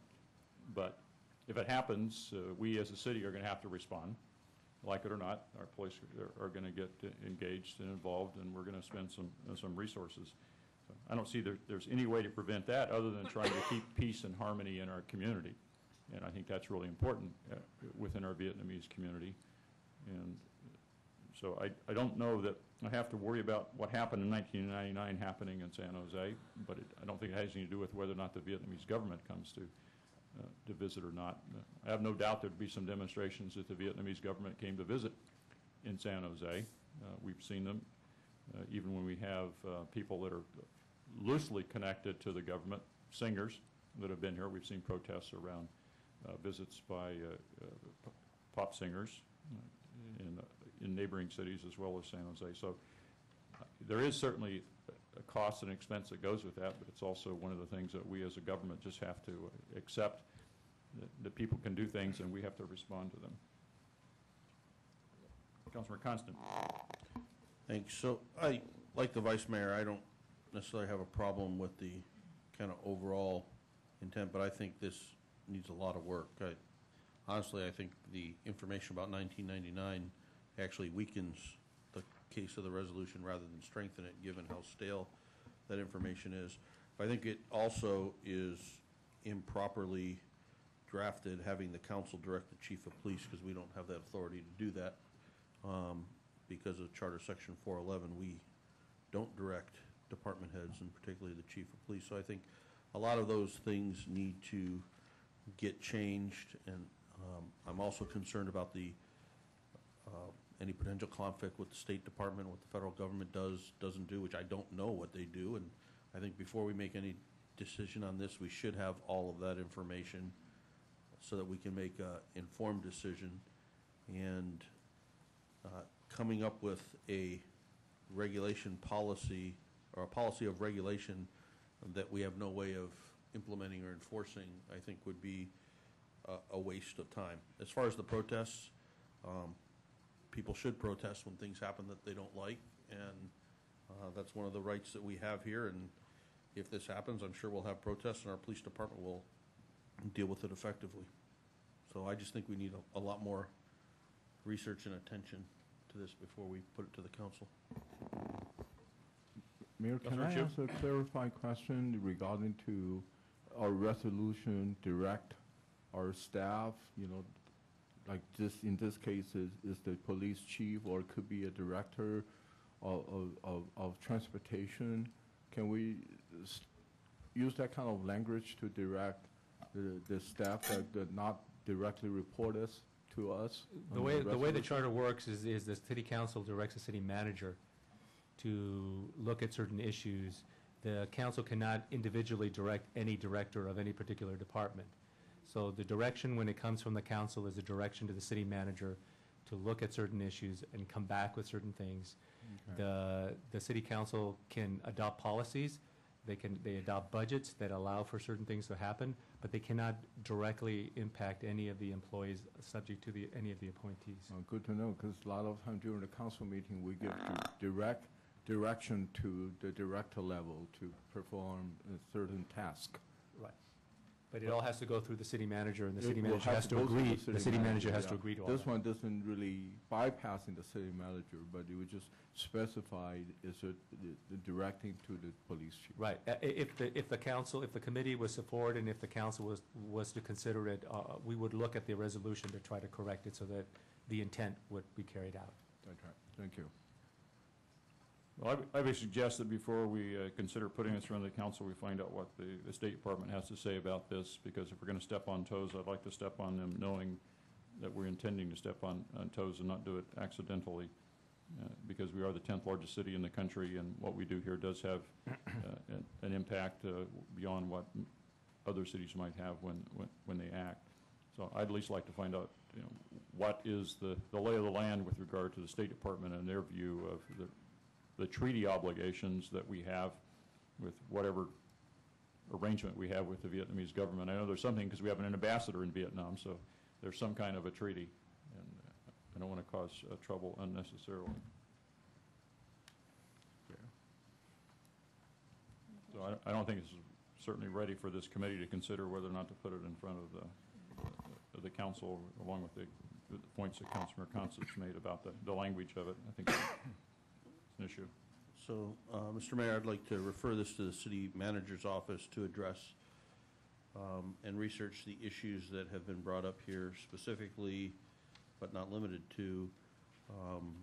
But if it happens, uh, we as a city are going to have to respond, like it or not. Our police are- are going to get engaged and involved, and we're going to spend some, uh, some resources. So I don't see there, there's any way to prevent that other than trying to keep peace and harmony in our community. And I think that's really important uh, within our Vietnamese community. And so I, I don't know that I have to worry about what happened in 1999 happening in San Jose, but it, I don't think it has anything to do with whether or not the Vietnamese government comes to, uh, to visit or not. I have no doubt there'd be some demonstrations if the Vietnamese government came to visit in San Jose. Uh, We've seen them, uh, even when we have uh, people that are loosely connected to the government, singers that have been here. We've seen protests around uh, visits by pop singers in, in neighboring cities as well as San Jose. So there is certainly a cost and expense that goes with that, but it's also one of the things that we as a government just have to accept, that, that people can do things and we have to respond to them. Councilor Constant. Thanks. So I, like the vice mayor, I don't necessarily have a problem with the kind of overall intent, but I think this needs a lot of work. I, honestly, I think the information about 1999 actually weakens case of the resolution rather than strengthen it, given how stale that information is. I think it also is improperly drafted, having the council direct the chief of police, because we don't have that authority to do that. Um, Because of Charter Section 411, we don't direct department heads, and particularly the chief of police. So I think a lot of those things need to get changed, and um, I'm also concerned about the, uh, any potential conflict with the State Department, what the federal government does, doesn't do, which I don't know what they do, and I think before we make any decision on this, we should have all of that information so that we can make an informed decision. And uh, coming up with a regulation policy, or a policy of regulation that we have no way of implementing or enforcing, I think would be a, a waste of time. As far as the protests, um, people should protest when things happen that they don't like, and uh, that's one of the rights that we have here, and if this happens, I'm sure we'll have protests, and our police department will deal with it effectively. So I just think we need a, a lot more research and attention to this before we put it to the council. Mayor, can Councilor I Chu? ask a clarifying question regarding to our resolution direct our staff, you know, like this, in this case, is, is the police chief or it could be a director of, of, of, of transportation? can we use that kind of language to direct the, the staff that did not directly report us to us? The way, the way the charter works is, is the city council directs the city manager to look at certain issues. The council cannot individually direct any director of any particular department. So the direction, when it comes from the council, is a direction to the city manager to look at certain issues and come back with certain things. Okay. The, the city council can adopt policies, they can, they adopt budgets that allow for certain things to happen, but they cannot directly impact any of the employees subject to the, any of the appointees. Oh, Good to know, because a lot of time during the council meeting, we give direct, direction to the director level to perform a certain task. Right. But it all has to go through the city manager, and the It city will manager have has to go through agree, the city manager has to yeah. agree to all This that. one doesn't really bypassing the city manager, but it was just specified is it the- the directing to the police chief. Right. Uh, i- If the, if the council, if the committee was support, and if the council was, was to consider it, uh, we would look at the resolution to try to correct it so that the intent would be carried out. That's right. Thank you. Well, I I would suggest that before we uh, consider putting this in front of the council, we find out what the, the State Department has to say about this, because if we're going to step on toes, I'd like to step on them knowing that we're intending to step on, on toes and not do it accidentally, uh, because we are the tenth largest city in the country, and what we do here does have uh, an, an impact uh, beyond what other cities might have when, when, when they act. So I'd at least like to find out, you know, what is the, the lay of the land with regard to the State Department and their view of the, the treaty obligations that we have with whatever arrangement we have with the Vietnamese government. I know there's something, because we have an ambassador in Vietnam, so there's some kind of a treaty, and I don't want to cause uh, trouble unnecessarily. So I, I don't think it's certainly ready for this committee to consider whether or not to put it in front of the, of the council, along with the, the points that Councilor Constant's made about the, the language of it. I think issue. So, uh, Mr. Mayor, I'd like to refer this to the city manager's office to address um, and research the issues that have been brought up here specifically, but not limited to, um,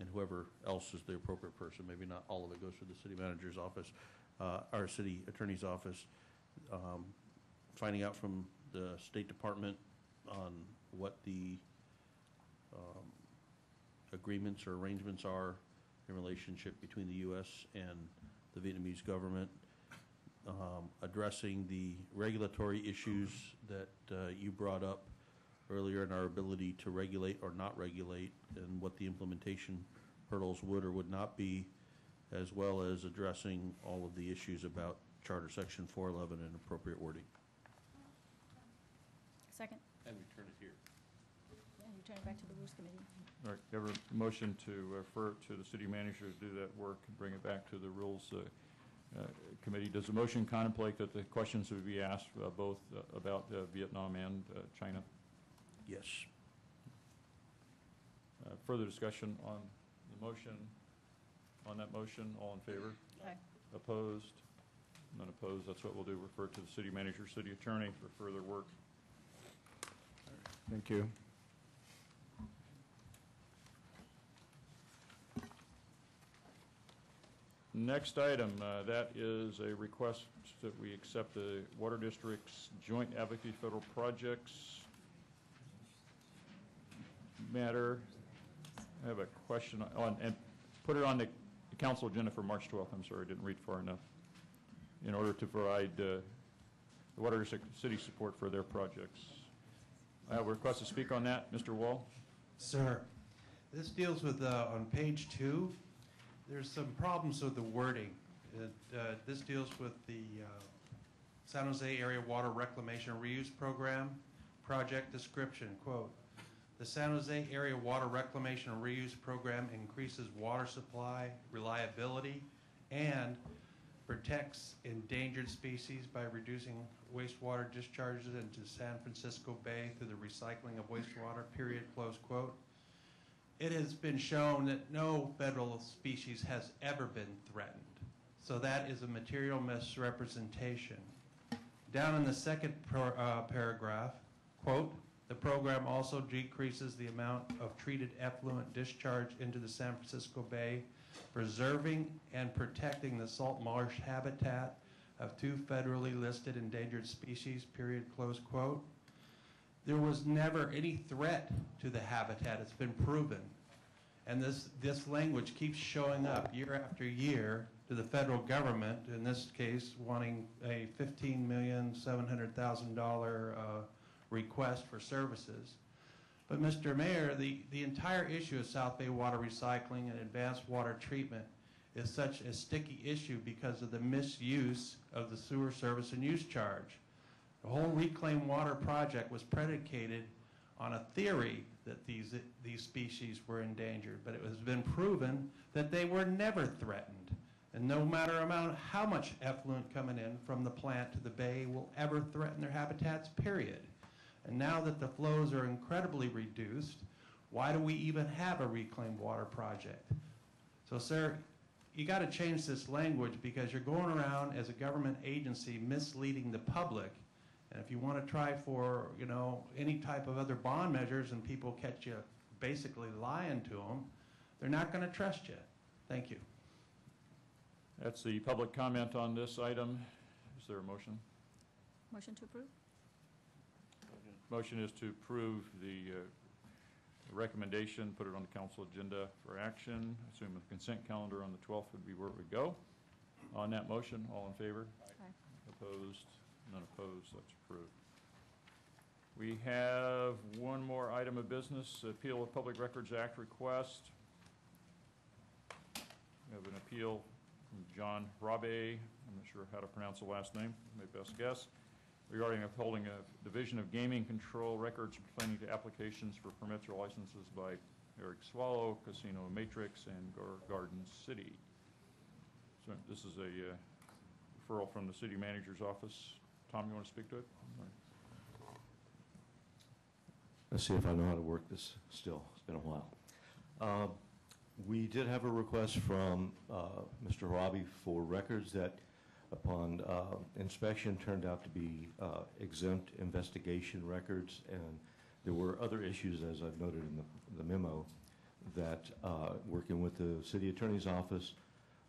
and whoever else is the appropriate person, maybe not all of it goes through the city manager's office, uh, our city attorney's office, um, finding out from the State Department on what the um, agreements or arrangements are in relationship between the U.S. and the Vietnamese government, um, addressing the regulatory issues that uh, you brought up earlier in our ability to regulate or not regulate, and what the implementation hurdles would or would not be, as well as addressing all of the issues about Charter Section 411 and appropriate wording. Second? And return it here. Yeah, you turn it back to the Rules Committee. All right, have a motion to refer to the city manager to do that work and bring it back to the Rules uh, uh, Committee. Does the motion contemplate that the questions would be asked uh, both uh, about uh, Vietnam and uh, China? Yes. Uh, Further discussion on the motion, on that motion, all in favor? Aye. Opposed? None opposed, that's what we'll do, refer to the city manager, city attorney for further work. Thank you. Next item, uh, that is a request that we accept the Water District's Joint Advocacy Federal Projects matter. I have a question on, and put it on the council agenda for March 12th, I'm sorry, I didn't read far enough, in order to provide uh, the Water District city support for their projects. I have a request to speak on that, Mr. Wall. Sir, this deals with, uh, on page two, there's some problems with the wording. It, uh, This deals with the uh, San Jose Area Water Reclamation Reuse Program, project description, quote, "The San Jose Area Water Reclamation Reuse Program increases water supply reliability and protects endangered species by reducing wastewater discharges into San Francisco Bay through the recycling of wastewater, period, close quote. It has been shown that no federal species has ever been threatened. So that is a material misrepresentation. Down in the second uh, paragraph, quote, The program also decreases the amount of treated effluent discharged into the San Francisco Bay, preserving and protecting the salt marsh habitat of two federally listed endangered species, period, close quote. There was never any threat to the habitat, it's been proven. And this, this language keeps showing up year after year to the federal government, in this case, wanting a fifteen million, seven hundred thousand dollar, uh, request for services. But, Mr. Mayor, the, the entire issue of South Bay water recycling and advanced water treatment is such a sticky issue because of the misuse of the sewer service and use charge. The whole Reclaim Water project was predicated on a theory that these, these species were endangered, but it has been proven that they were never threatened. And no matter amount, how much effluent coming in from the plant to the bay will ever threaten their habitats, period. And now that the flows are incredibly reduced, why do we even have a reclaimed water project? So, sir, you got to change this language because you're going around as a government agency misleading the public. And if you want to try for, you know, any type of other bond measures and people catch you basically lying to them, they're not going to trust you. Thank you. That's the public comment on this item. Is there a motion? Motion to approve? Motion is to approve the uh, recommendation, put it on the council agenda for action. Assume the consent calendar on the 12th would be where we go. On that motion, all in favor? Aye. Opposed? None opposed, that's approved. We have one more item of business, Appeal of Public Records Act request. We have an appeal from John Rabe, I'm not sure how to pronounce the last name, my best guess, regarding upholding a Division of Gaming Control records pertaining to applications for permits or licenses by Eric Swallow, Casino Matrix, and Gar- Garden City. So this is a uh, referral from the city manager's office. Tom, you want to speak to it? Let's see if I know how to work this still. It's been a while. Uh, We did have a request from uh, Mr. Harabi for records that upon uh, inspection turned out to be uh, exempt investigation records. And there were other issues, as I've noted in the- the memo, that uh, working with the city attorney's office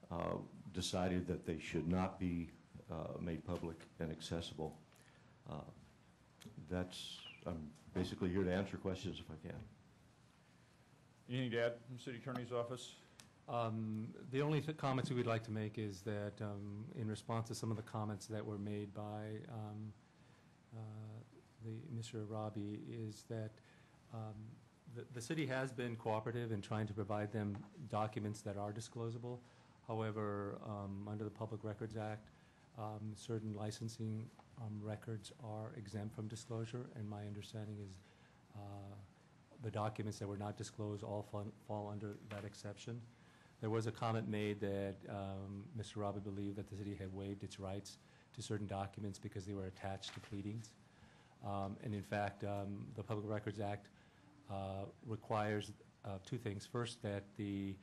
uh, decided that they should not be uh, made public and accessible. Uh, That's, I'm basically here to answer questions if I can. Anything to add from the city attorney's office? Um, The only th- comments we would like to make is that um, in response to some of the comments that were made by um, uh, the, Mr. Arabi, is that um, the, the city has been cooperative in trying to provide them documents that are disclosable. However, um, under the Public Records Act, um, certain licensing um, records are exempt from disclosure, and my understanding is uh, the documents that were not disclosed all fall, fall under that exception. There was a comment made that um, Mr. Robbie believed that the city had waived its rights to certain documents because they were attached to pleadings. Um, And in fact, um, the Public Records Act uh, requires uh, two things. First, that the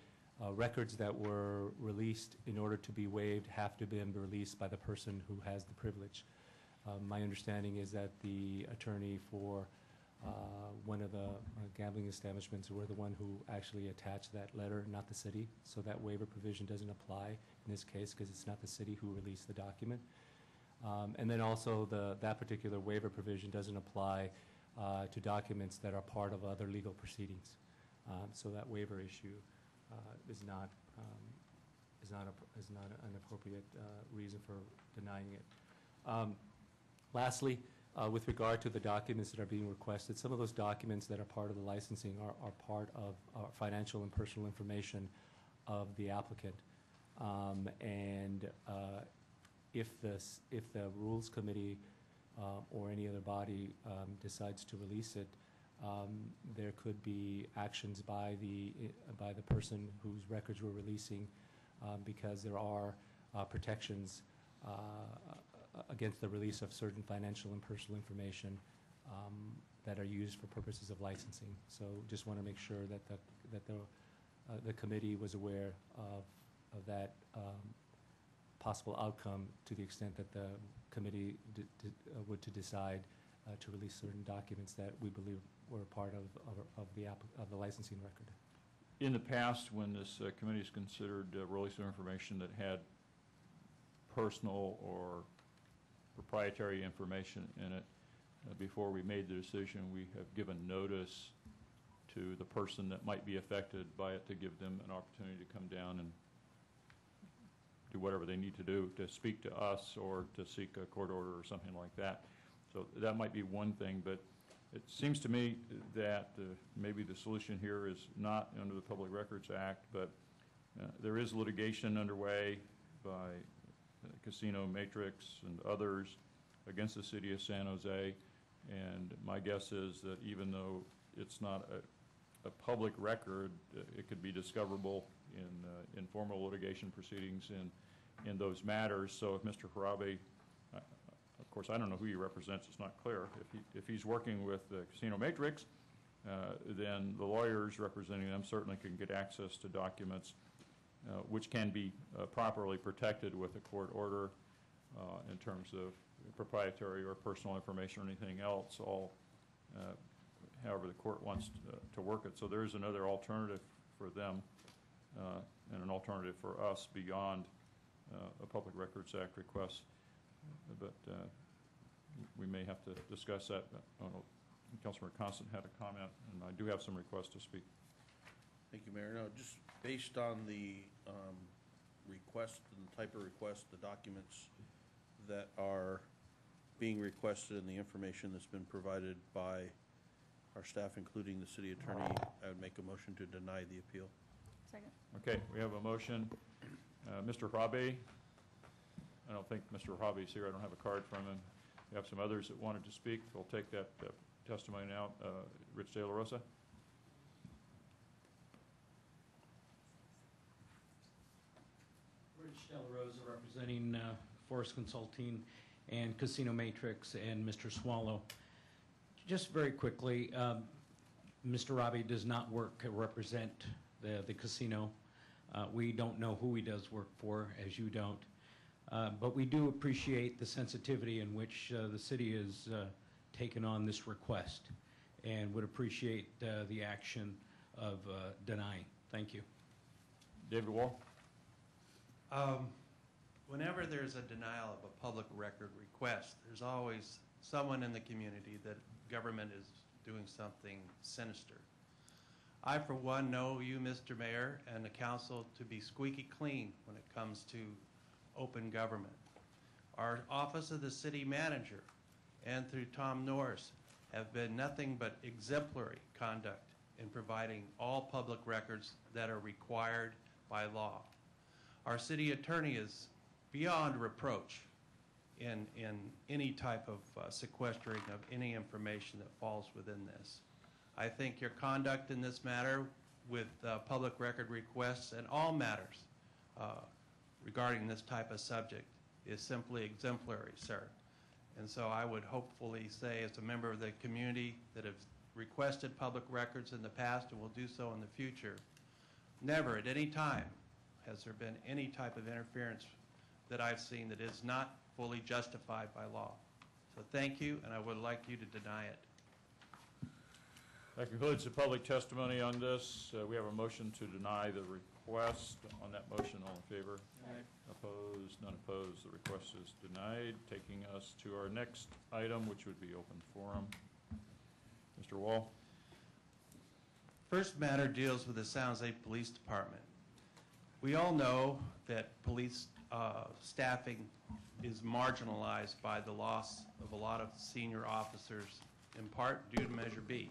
uh, records that were released in order to be waived have to be released by the person who has the privilege. Um, My understanding is that the attorney for uh, one of the uh, gambling establishments were the one who actually attached that letter, not the city. So that waiver provision doesn't apply in this case because it's not the city who released the document. Um, And then also, the, that particular waiver provision doesn't apply uh, to documents that are part of other legal proceedings. Um, So that waiver issue uh, is not, um, is not, a- is not an appropriate uh, reason for denying it. Um, Lastly, uh, with regard to the documents that are being requested, some of those documents that are part of the licensing are, are part of uh, financial and personal information of the applicant. Um, And uh, if the, if the Rules Committee uh, or any other body um, decides to release it, um, there could be actions by the, by the person whose records we're releasing, um, because there are uh, protections uh, against the release of certain financial and personal information um, that are used for purposes of licensing. So just want to make sure that the, that the, uh, the committee was aware of, of that um, possible outcome to the extent that the committee uh, would to decide uh, to release certain documents that we believe were part of, of, of the of the licensing record. In the past, when this uh, committee has considered uh, release of information that had personal or proprietary information in it, uh, before we made the decision, we have given notice to the person that might be affected by it to give them an opportunity to come down and do whatever they need to do to speak to us or to seek a court order or something like that. So that might be one thing, but it seems to me that uh, maybe the solution here is not under the Public Records Act, but uh, there is litigation underway by uh, Casino Matrix and others against the city of San Jose. And my guess is that even though it's not a, a public record, uh, it could be discoverable in, uh, in formal litigation proceedings in, in those matters. So if Mr. Harabe, of course, I don't know who he represents, it's not clear. If he, if he's working with the Casino Matrix, uh, then the lawyers representing them certainly can get access to documents uh, which can be uh, properly protected with a court order uh, in terms of proprietary or personal information or anything else, all uh, however the court wants to, to work it. So there is another alternative for them uh, and an alternative for us beyond uh, a Public Records Act request. But uh, we may have to discuss that. I don't know, Councilmember Constant had a comment, and I do have some requests to speak. Thank you, Mayor. No, just based on the um, request and the type of request, the documents that are being requested and the information that's been provided by our staff, including the city attorney, I would make a motion to deny the appeal. Second. Okay, we have a motion. Uh, Mr. Rabe, I don't think Mr. Is here, I don't have a card from him. We have some others that wanted to speak, we'll take that uh, testimony now. Uh, Rich De La Rosa? Rich Del Rosa, representing uh, Forest Consulting and Casino Matrix and Mr. Swallow. Just very quickly, um, Mr. Robbie does not work, represent the, the casino. Uh, We don't know who he does work for, as you don't. Uh, But we do appreciate the sensitivity in which uh, the city has uh, taken on this request and would appreciate uh, the action of uh, denying. Thank you. David Wall? Um, Whenever there's a denial of a public record request, there's always someone in the community that government is doing something sinister. I, for one, know you, Mr. Mayor, and the council to be squeaky clean when it comes to open government. Our Office of the City Manager and through Tom Norris have been nothing but exemplary conduct in providing all public records that are required by law. Our city attorney is beyond reproach in, in any type of uh, sequestering of any information that falls within this. I think your conduct in this matter with uh, public record requests and all matters uh, regarding this type of subject is simply exemplary, sir. And so I would hopefully say, as a member of the community that have requested public records in the past and will do so in the future, never at any time has there been any type of interference that I've seen that is not fully justified by law. So thank you, and I would like you to deny it. That concludes the public testimony on this. Uh, We have a motion to deny the request. On that motion, all in favor? Opposed? None opposed. The request is denied, taking us to our next item, which would be open forum. Mr. Wall? First matter deals with the San Jose Police Department. We all know that police uh, staffing is marginalized by the loss of a lot of senior officers, in part due to Measure B.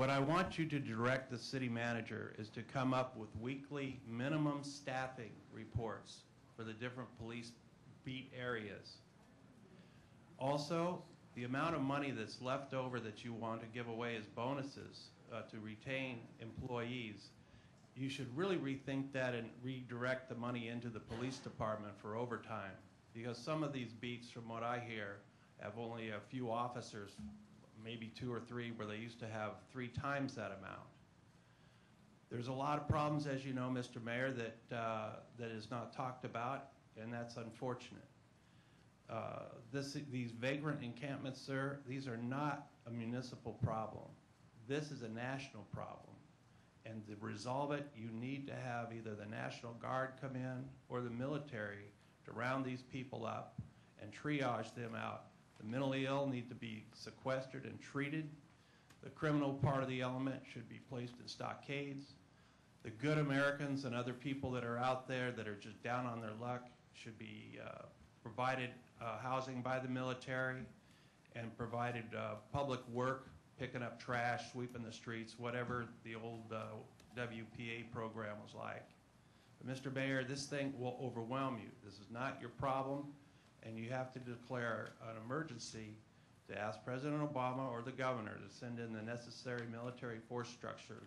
What I want you to direct the city manager is to come up with weekly minimum staffing reports for the different police beat areas. Also, the amount of money that's left over that you want to give away as bonuses uh, to retain employees, you should really rethink that and redirect the money into the police department for overtime. Because some of these beats, from what I hear, have only a few officers, maybe two or three, where they used to have three times that amount. There's a lot of problems, as you know, Mr. Mayor, that, uh, that is not talked about, and that's unfortunate. uh, this, these vagrant encampments, sir, these are not a municipal problem. This is a national problem. And to resolve it, you need to have either the National Guard come in or the military to round these people up and triage them out. The mentally ill need to be sequestered and treated. The criminal part of the element should be placed in stockades. The good Americans and other people that are out there that are just down on their luck should be uh, provided uh, housing by the military and provided uh, public work, picking up trash, sweeping the streets, whatever the old uh, WPA program was like. But Mr. Mayor, this thing will overwhelm you. This is not your problem, and you have to declare an emergency to ask President Obama or the governor to send in the necessary military force structure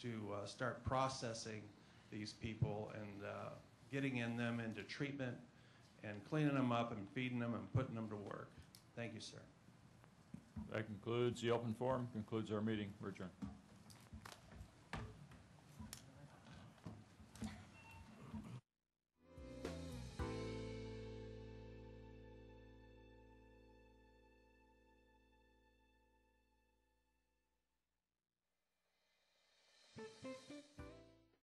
to uh, start processing these people and uh, getting in them into treatment and cleaning them up and feeding them and putting them to work. Thank you, sir. That concludes the open forum, concludes our meeting. We're adjourned.